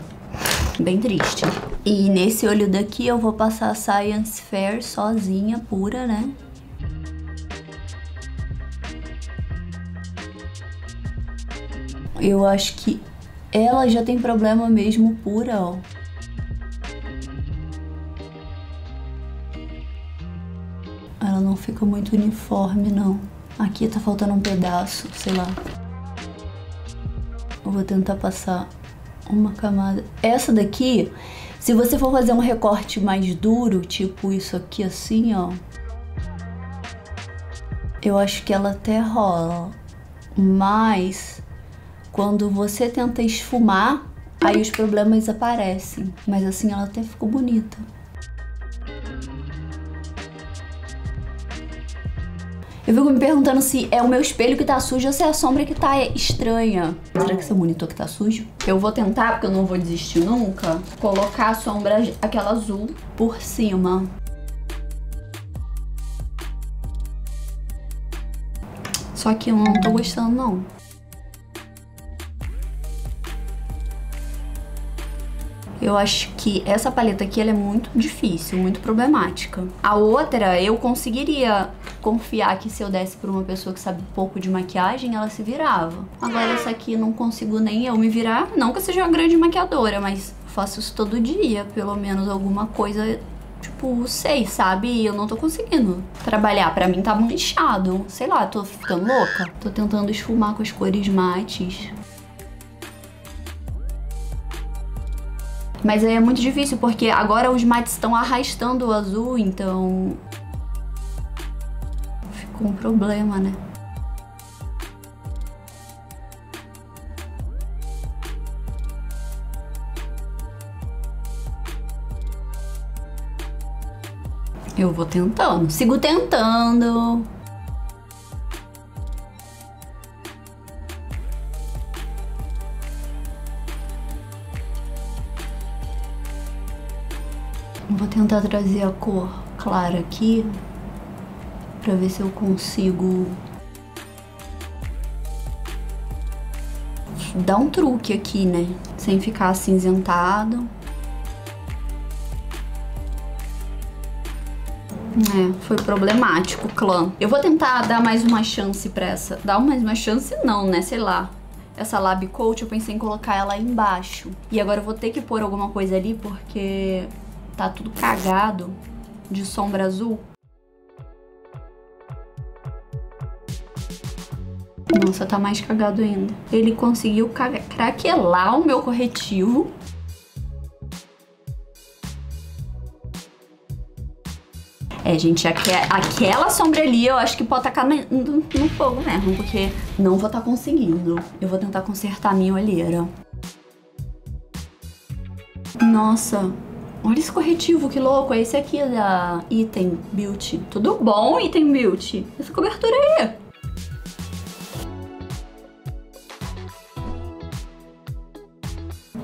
Bem triste. E nesse olho daqui eu vou passar a Science Fair sozinha, pura, né? Eu acho que ela já tem problema mesmo pura, ó. Ela não fica muito uniforme, não. Aqui tá faltando um pedaço, sei lá. Eu vou tentar passar uma camada. Essa daqui, se você for fazer um recorte mais duro, tipo isso aqui assim, ó. Eu acho que ela até rola. Mas quando você tenta esfumar, aí os problemas aparecem. Mas assim ela até ficou bonita. Eu fico me perguntando se é o meu espelho que tá sujo ou se é a sombra que tá estranha. Será que esse monitor que tá sujo? Eu vou tentar, porque eu não vou desistir nunca, colocar a sombra, aquela azul, por cima. Só que eu não tô gostando, não. Eu acho que essa paleta aqui ela é muito difícil, muito problemática. A outra eu conseguiria confiar que se eu desse pra uma pessoa que sabe pouco de maquiagem, ela se virava. Agora essa aqui não consigo nem eu me virar. Não que eu seja uma grande maquiadora, mas faço isso todo dia, pelo menos alguma coisa tipo, sei, sabe? E eu não tô conseguindo trabalhar. Pra mim tá manchado. Sei lá, tô ficando louca. Tô tentando esfumar com as cores mates. Mas é muito difícil porque agora os mates estão arrastando o azul, então ficou um problema, né? Eu vou tentando. Sigo tentando. Vou tentar trazer a cor clara aqui para ver se eu consigo dar um truque aqui, né? Sem ficar acinzentado. É, foi problemático, clã. Eu vou tentar dar mais uma chance pra essa. Dar mais uma chance não, né? Sei lá. Essa Lab Coat, eu pensei em colocar ela embaixo. E agora eu vou ter que pôr alguma coisa ali, porque tá tudo cagado de sombra azul. Nossa, tá mais cagado ainda. Ele conseguiu craquelar o meu corretivo. É, gente, aqu aquela sombra ali eu acho que pode tacar no, no, fogo mesmo, porque não vou estar tá conseguindo. Eu vou tentar consertar a minha olheira. Nossa, olha esse corretivo, que louco. É esse aqui da Item Beauty. Tudo bom, Item Beauty? Essa cobertura aí.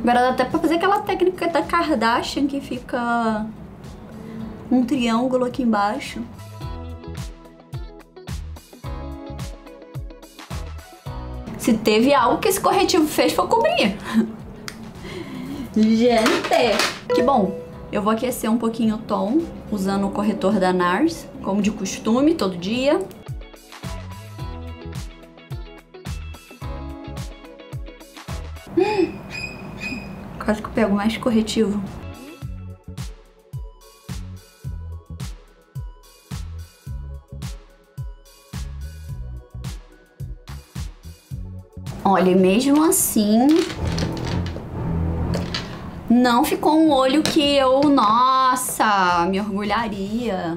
Agora dá até pra fazer aquela técnica da Kardashian que fica um triângulo aqui embaixo. Se teve algo que esse corretivo fez foi cobrir. Gente! Que bom! Eu vou aquecer um pouquinho o tom usando o corretor da NARS, como de costume, todo dia. Hum. Quase que eu pego mais corretivo. Olha, mesmo assim, não ficou um olho que eu, nossa, me orgulharia.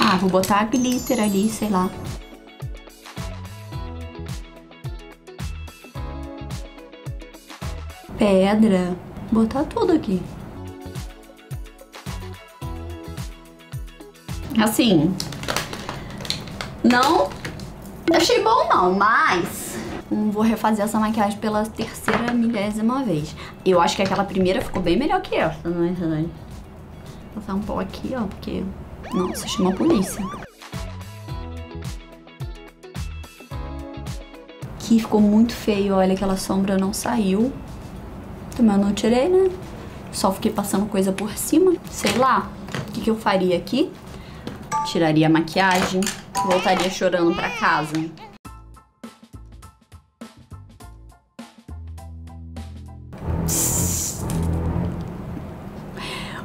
Ah, vou botar glitter ali, sei lá. Pedra. Botar tudo aqui. Assim, não achei bom não, mas vou refazer essa maquiagem pela terceira milésima vez. Eu acho que aquela primeira ficou bem melhor que essa, não é verdade? Vou passar um pó aqui, ó, porque... Nossa, chama a polícia. Aqui ficou muito feio, olha, aquela sombra não saiu. Também eu não tirei, né? Só fiquei passando coisa por cima. Sei lá, o que, que eu faria aqui? Tiraria a maquiagem, voltaria chorando pra casa.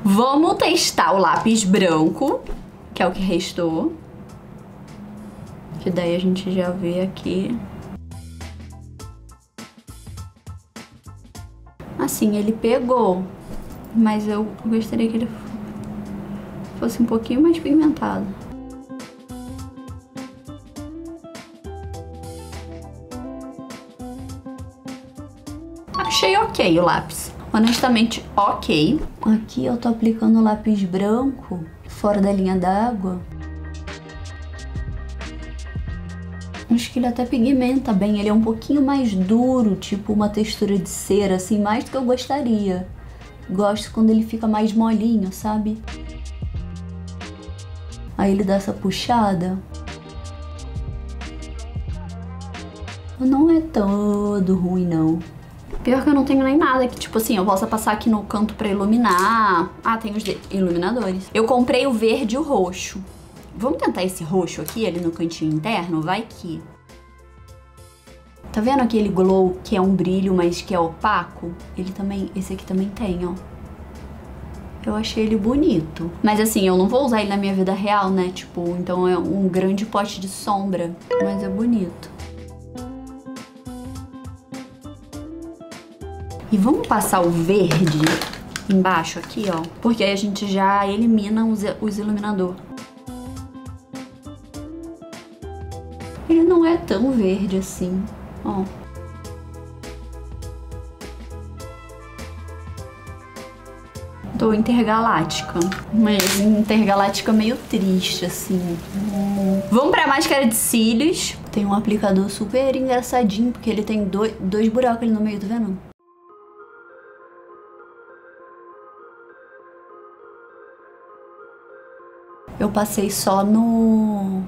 Vamos testar o lápis branco, que é o que restou. Que daí a gente já vê aqui. Assim, ele pegou, mas eu gostaria que ele fosse um pouquinho mais pigmentado. Ok o lápis. Honestamente, ok. Aqui eu tô aplicando lápis branco fora da linha d'água. Acho que ele até pigmenta bem, ele é um pouquinho mais duro, tipo uma textura de cera, assim, mais do que eu gostaria. Gosto quando ele fica mais molinho, sabe? Aí ele dá essa puxada. Não é todo ruim, não. Pior que eu não tenho nem nada que, tipo assim, eu possa passar aqui no canto pra iluminar. Ah, tem os iluminadores. Eu comprei o verde e o roxo. Vamos tentar esse roxo aqui, ali no cantinho interno? Vai que... Tá vendo aquele glow que é um brilho, mas que é opaco? Ele também, esse aqui também tem, ó. Eu achei ele bonito. Mas assim, eu não vou usar ele na minha vida real, né? Tipo, então é um grande pote de sombra. Mas é bonito. E vamos passar o verde embaixo aqui, ó. Porque aí a gente já elimina os, os iluminador. Ele não é tão verde assim, ó. Tô intergaláctica. Mas intergaláctica meio triste, assim. Vamos pra máscara de cílios. Tem um aplicador super engraçadinho, porque ele tem dois, dois buracos ali no meio, tá vendo? Eu passei só no...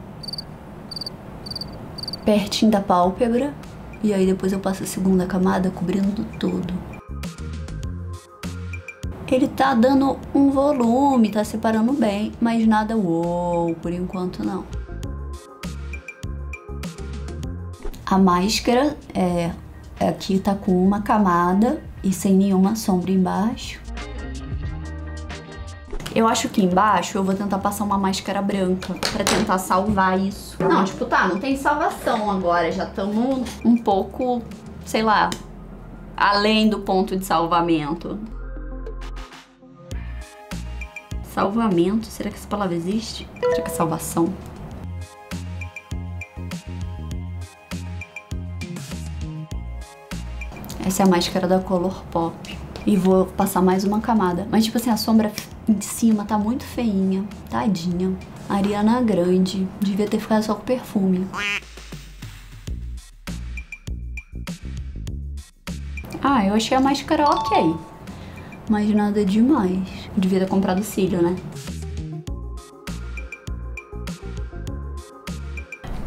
Pertinho da pálpebra. E aí depois eu passo a segunda camada cobrindo tudo. Ele tá dando um volume, tá separando bem, mas nada uou, por enquanto não. A máscara é, aqui tá com uma camada e sem nenhuma sombra embaixo. Eu acho que embaixo eu vou tentar passar uma máscara branca pra tentar salvar isso. Não, tipo, tá, não tem salvação agora. Já estamos um pouco, sei lá, além do ponto de salvamento. Salvamento? Será que essa palavra existe? Será que é salvação? Essa é a máscara da Color Pop. E vou passar mais uma camada. Mas, tipo assim, a sombra em cima tá muito feinha. Tadinha. Ariana Grande. Devia ter ficado só com perfume. Ah, eu achei a máscara ok. Mas nada demais. Devia ter comprado cílio, né?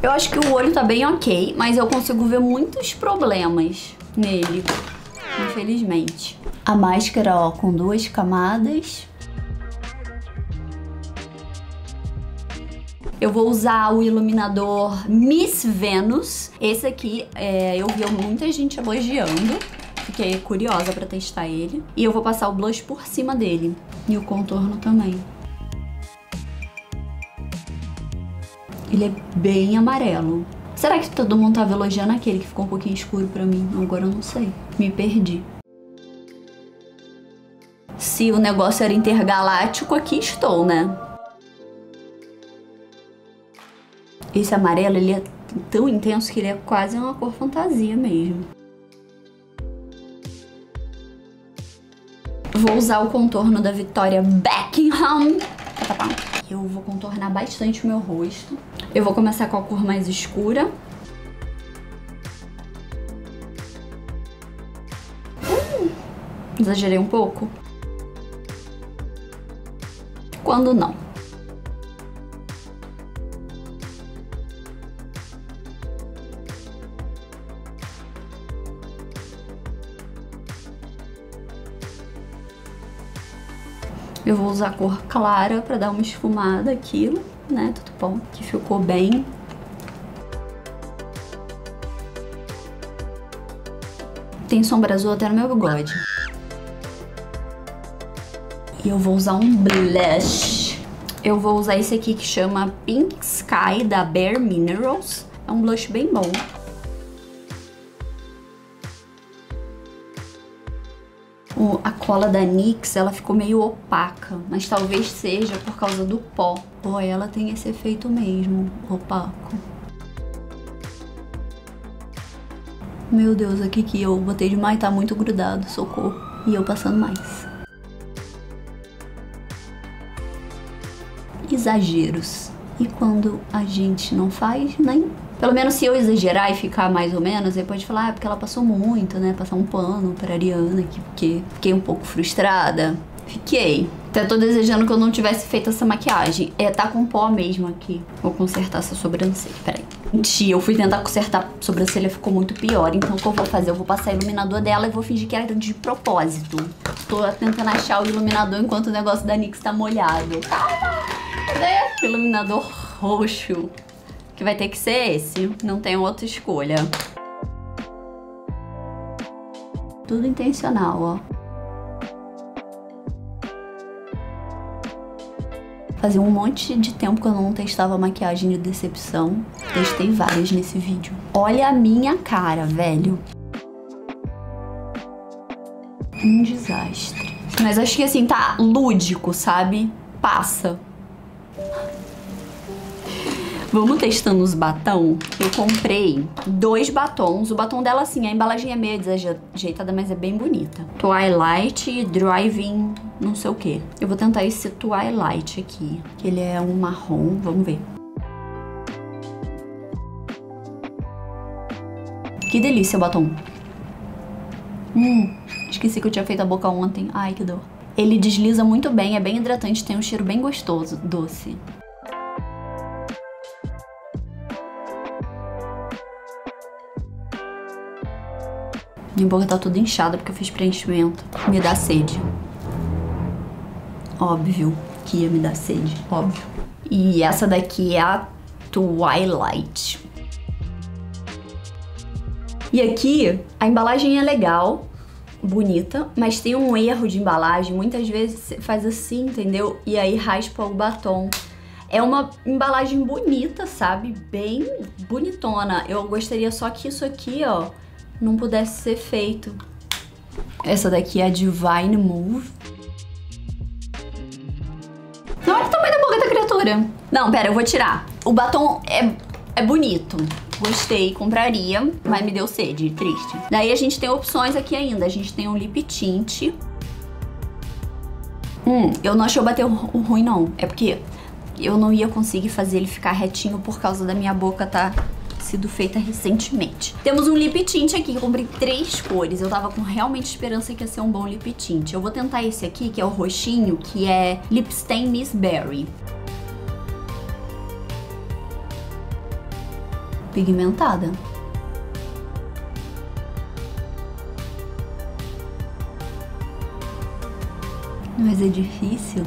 Eu acho que o olho tá bem ok, mas eu consigo ver muitos problemas nele, infelizmente. A máscara, ó, com duas camadas. Eu vou usar o iluminador Miss Venus. Esse aqui, é, eu vi muita gente elogiando. Fiquei curiosa pra testar ele. E eu vou passar o blush por cima dele. E o contorno também. Ele é bem amarelo. Será que todo mundo tava elogiando aquele que ficou um pouquinho escuro pra mim? Agora eu não sei. Me perdi. Se o negócio era intergaláctico, aqui estou, né? Esse amarelo, ele é tão intenso que ele é quase uma cor fantasia mesmo. Vou usar o contorno da Victoria Beckham. Eu vou contornar bastante o meu rosto. Eu vou começar com a cor mais escura. Hum, exagerei um pouco? Quando não? Eu vou usar a cor clara para dar uma esfumada aqui, né? Tudo bom, que ficou bem. Tem sombra azul até no meu bigode. E eu vou usar um blush. Eu vou usar esse aqui que chama Pink Sky, da Bare Minerals. É um blush bem bom. O, a cola da NYX, ela ficou meio opaca, mas talvez seja por causa do pó. Pô, ela tem esse efeito mesmo, opaco. Meu Deus, aqui que eu botei demais, tá muito grudado, socorro. E eu passando mais. Exageros. E quando a gente não faz, nem pelo menos se eu exagerar e ficar mais ou menos, aí pode falar, ah, porque ela passou muito, né? Passar um pano pra Ariana aqui, porque fiquei um pouco frustrada. Fiquei. Até tô desejando que eu não tivesse feito essa maquiagem. É, tá com pó mesmo aqui. Vou consertar essa sobrancelha, peraí. Mentira, eu fui tentar consertar a sobrancelha, ficou muito pior. Então o que eu vou fazer? Eu vou passar iluminador dela e vou fingir que era de propósito. Tô tentando achar o iluminador enquanto o negócio da NYX tá molhado. Calma! Iluminador roxo que vai ter que ser esse. Não tem outra escolha. Tudo intencional, ó. Fazia um monte de tempo que eu não testava maquiagem de decepção. Testei várias nesse vídeo. Olha a minha cara, velho. Um desastre. Mas acho que assim, tá lúdico, sabe? Passa. Vamos testando os batom. Eu comprei dois batons. O batom dela, assim, a embalagem é meio desajeitada, mas é bem bonita. Twilight Driving não sei o que. Eu vou tentar esse Twilight aqui, que ele é um marrom. Vamos ver. Que delícia o batom. Hum, esqueci que eu tinha feito a boca ontem. Ai, que dor. Ele desliza muito bem, é bem hidratante, tem um cheiro bem gostoso, doce. Minha boca tá toda inchada porque eu fiz preenchimento. Me dá sede. Óbvio que ia me dar sede, óbvio. E essa daqui é a Twilight. E aqui, a embalagem é legal, bonita, mas tem um erro de embalagem. Muitas vezes faz assim, entendeu? E aí raspa o batom. É uma embalagem bonita, sabe? Bem bonitona. Eu gostaria só que isso aqui, ó, não pudesse ser feito. Essa daqui é a Divine Move. Olha o tamanho da boca da criatura. Não, pera, eu vou tirar. O batom é, é bonito. Gostei, compraria, mas me deu sede, triste. Daí a gente tem opções aqui ainda. A gente tem um lip tint. Hum, eu não achei o bater ruim não. É porque eu não ia conseguir fazer ele ficar retinho por causa da minha boca tá sido feita recentemente. Temos um lip tint aqui, comprei três cores. Eu tava com realmente esperança que ia ser um bom lip tint. Eu vou tentar esse aqui, que é o roxinho, que é Lip Stain Miss Berry. Pigmentada. Mas é difícil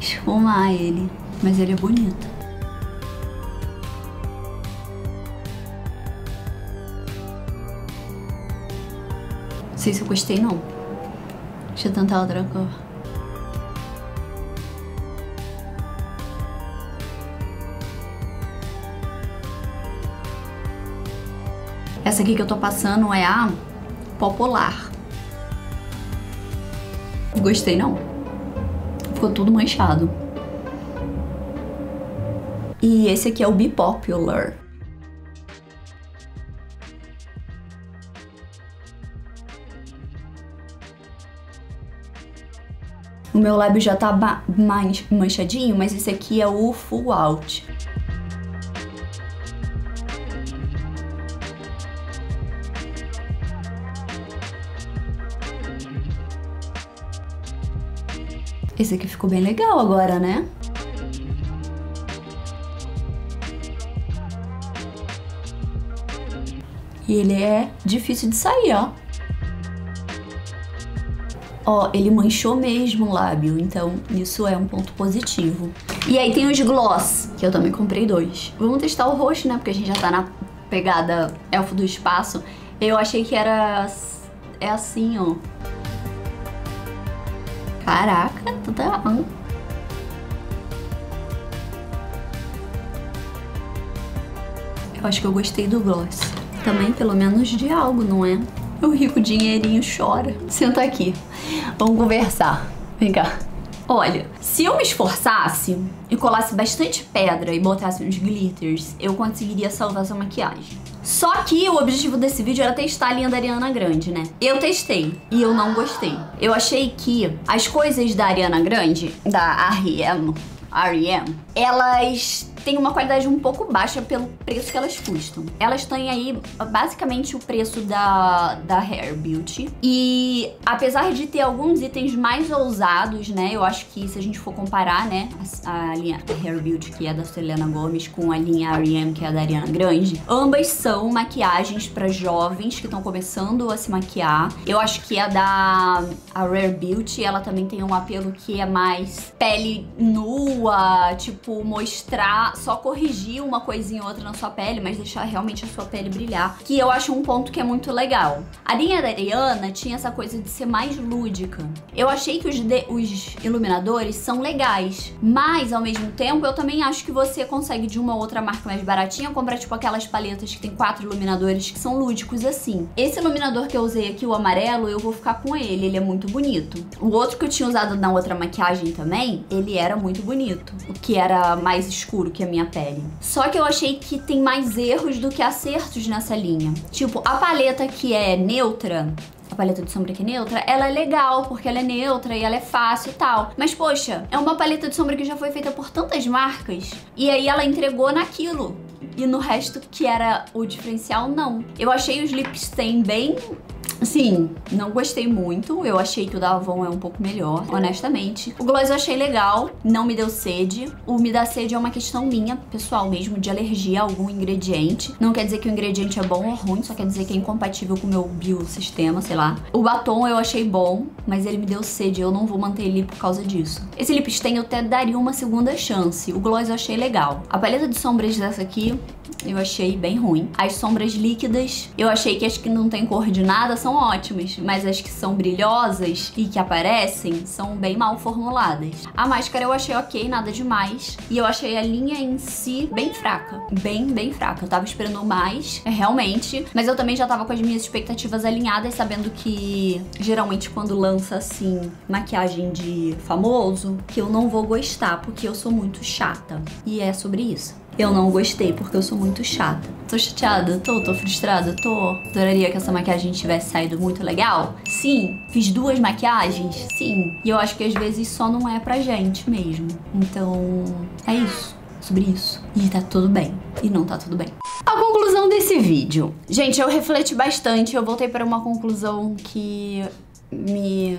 esfumar ele, mas ele é bonito. Não sei se eu gostei não. Deixa eu tentar outra cor. Essa aqui que eu tô passando é a Popular. Gostei não. Ficou tudo manchado. E esse aqui é o Be Popular. O meu lábio já tá mais manchadinho, mas esse aqui é o Full Out. Esse aqui ficou bem legal agora, né? E ele é difícil de sair, ó. Ó, ele manchou mesmo o lábio, então isso é um ponto positivo. E aí tem os gloss, que eu também comprei dois. Vamos testar o roxo, né? Porque a gente já tá na pegada elfo do espaço. Eu achei que era... é assim, ó. Caraca, tu tá. Eu acho que eu gostei do gloss. Também, pelo menos, de algo, não é? O rico dinheirinho chora. Senta aqui. Vamos conversar. Vem cá. Olha, se eu me esforçasse e colasse bastante pedra e botasse uns glitters, eu conseguiria salvar essa maquiagem. Só que o objetivo desse vídeo era testar a linha da Ariana Grande, né? Eu testei e eu não gostei. Eu achei que as coisas da Ariana Grande, da R.E.M., R.E.M., elas tem uma qualidade um pouco baixa pelo preço que elas custam. Elas têm aí basicamente o preço da, da Hair Beauty. E apesar de ter alguns itens mais ousados, né? Eu acho que se a gente for comparar, né, a, a linha Hair Beauty, que é da Selena Gomez, com a linha R.E.M., que é da Ariana Grande, ambas são maquiagens para jovens que estão começando a se maquiar. Eu acho que a da a Rare Beauty, ela também tem um apelo que é mais pele nua, tipo, mostrar só corrigir uma coisinha ou outra na sua pele, mas deixar realmente a sua pele brilhar. Que eu acho um ponto que é muito legal. A linha da Ariana tinha essa coisa de ser mais lúdica. Eu achei que os, de, os iluminadores são legais, mas ao mesmo tempo eu também acho que você consegue de uma ou outra marca mais baratinha comprar tipo aquelas paletas que tem quatro iluminadores que são lúdicos assim. Esse iluminador que eu usei aqui, o amarelo, eu vou ficar com ele, ele é muito bonito. O outro que eu tinha usado na outra maquiagem também, ele era muito bonito. O que era mais escuro, que é minha pele. Só que eu achei que tem mais erros do que acertos nessa linha. Tipo, a paleta que é neutra, a paleta de sombra que é neutra, ela é legal, porque ela é neutra e ela é fácil e tal. Mas, poxa, é uma paleta de sombra que já foi feita por tantas marcas, e aí ela entregou naquilo. E no resto, que era o diferencial, não. Eu achei os lip stain bem Sim, não gostei muito. Eu achei que o da Avon é um pouco melhor, honestamente. O gloss eu achei legal, não me deu sede. O me dá sede é uma questão minha, pessoal mesmo, de alergia a algum ingrediente. Não quer dizer que o ingrediente é bom ou ruim, só quer dizer que é incompatível com o meu biosistema, sei lá. O batom eu achei bom, mas ele me deu sede, eu não vou manter ele por causa disso. Esse lip eu até daria uma segunda chance. O gloss eu achei legal. A paleta de sombras dessa aqui eu achei bem ruim. As sombras líquidas, eu achei que as que não tem cor de nada são ótimas, mas as que são brilhosas e que aparecem são bem mal formuladas. A máscara eu achei ok, nada demais. E eu achei a linha em si bem fraca. Bem, bem fraca. Eu tava esperando mais, realmente. Mas eu também já tava com as minhas expectativas alinhadas, sabendo que geralmente quando lança assim maquiagem de famoso, que eu não vou gostar, porque eu sou muito chata. E é sobre isso. Eu não gostei porque eu sou muito chata. Tô chateada? Tô, tô frustrada? Tô. Adoraria que essa maquiagem tivesse saído muito legal? Sim. Fiz duas maquiagens? Sim. E eu acho que às vezes só não é pra gente mesmo. Então, é isso. Sobre isso. E tá tudo bem. E não tá tudo bem. A conclusão desse vídeo. Gente, eu refleti bastante. Eu voltei para uma conclusão que me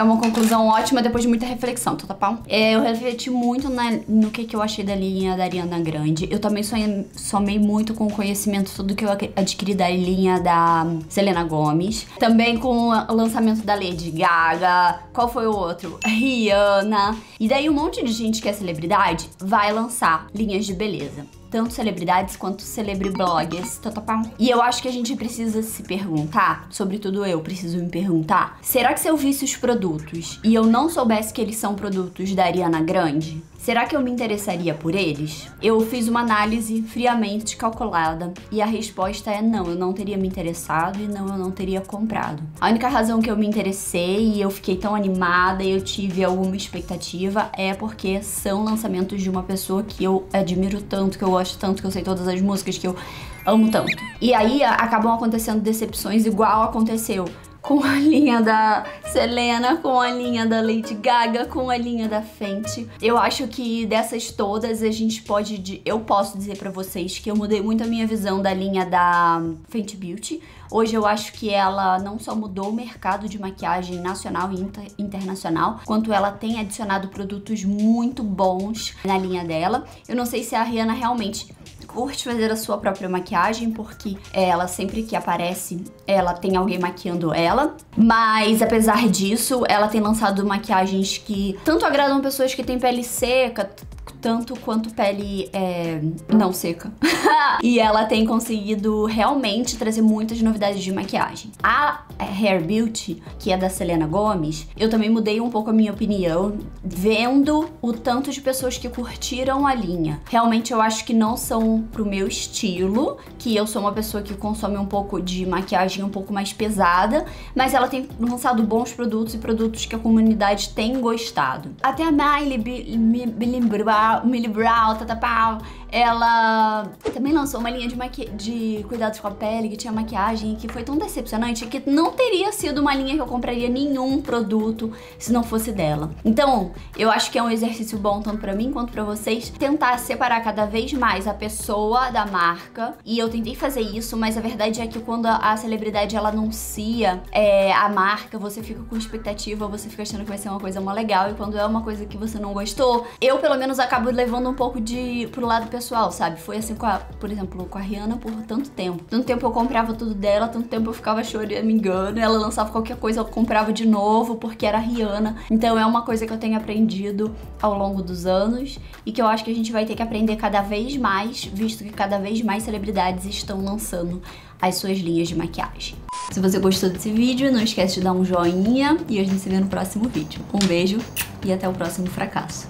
é uma conclusão ótima depois de muita reflexão, tá, tá É, eu refleti muito na, no que, que eu achei da linha da Ariana Grande. Eu também sonhei, somei muito com o conhecimento, tudo que eu adquiri da linha da Selena Gomes. Também com o lançamento da Lady Gaga. Qual foi o outro? Rihanna. E daí um monte de gente que é celebridade vai lançar linhas de beleza tanto celebridades quanto celebri-bloggers. Tá, tá, e eu acho que a gente precisa se perguntar, sobretudo eu preciso me perguntar, será que se eu visse os produtos e eu não soubesse que eles são produtos da Ariana Grande, Será que eu me interessaria por eles? Eu fiz uma análise friamente calculada e a resposta é não, eu não teria me interessado e não, eu não teria comprado. A única razão que eu me interessei e eu fiquei tão animada e eu tive alguma expectativa é porque são lançamentos de uma pessoa que eu admiro tanto, que eu gosto tanto, que eu sei todas as músicas, que eu amo tanto. E aí acabam acontecendo decepções igual aconteceu com a linha da Selena, com a linha da Lady Gaga, com a linha da Fenty. Eu acho que dessas todas a gente pode, eu posso dizer para vocês que eu mudei muito a minha visão da linha da Fenty Beauty. Hoje eu acho que ela não só mudou o mercado de maquiagem nacional e inter internacional, quanto ela tem adicionado produtos muito bons na linha dela. Eu não sei se a Rihanna realmente curte fazer a sua própria maquiagem, porque ela sempre que aparece, ela tem alguém maquiando ela. Mas apesar disso, ela tem lançado maquiagens que tanto agradam pessoas que têm pele seca, tanto quanto pele é, não seca. e ela tem conseguido realmente trazer muitas novidades de maquiagem. A Hair Beauty, que é da Selena Gomes, eu também mudei um pouco a minha opinião, vendo o tanto de pessoas que curtiram a linha. Realmente eu acho que não são pro meu estilo, que eu sou uma pessoa que consome um pouco de maquiagem um pouco mais pesada, mas ela tem lançado bons produtos e produtos que a comunidade tem gostado. Até a Miley me lembrou Millie Brown, tatapau, ela também lançou uma linha de, maqui de cuidados com a pele, que tinha maquiagem, que foi tão decepcionante que não teria sido uma linha que eu compraria nenhum produto se não fosse dela. Então, eu acho que é um exercício bom tanto para mim quanto para vocês tentar separar cada vez mais a pessoa da marca. E eu tentei fazer isso, mas a verdade é que quando a celebridade ela anuncia é, a marca, você fica com expectativa, você fica achando que vai ser uma coisa mó legal e quando é uma coisa que você não gostou, eu pelo menos acabo levando um pouco de pro lado pessoal, sabe? Foi assim com a, por exemplo, com a Rihanna por tanto tempo. Tanto tempo eu comprava tudo dela, tanto tempo eu ficava chorando, me engano, ela lançava qualquer coisa, eu comprava de novo porque era Rihanna. Então é uma coisa que eu tenho aprendido ao longo dos anos e que eu acho que a gente vai ter que aprender cada vez mais, visto que cada vez mais celebridades estão lançando as suas linhas de maquiagem. Se você gostou desse vídeo, não esquece de dar um joinha e a gente se vê no próximo vídeo. Um beijo e até o próximo fracasso.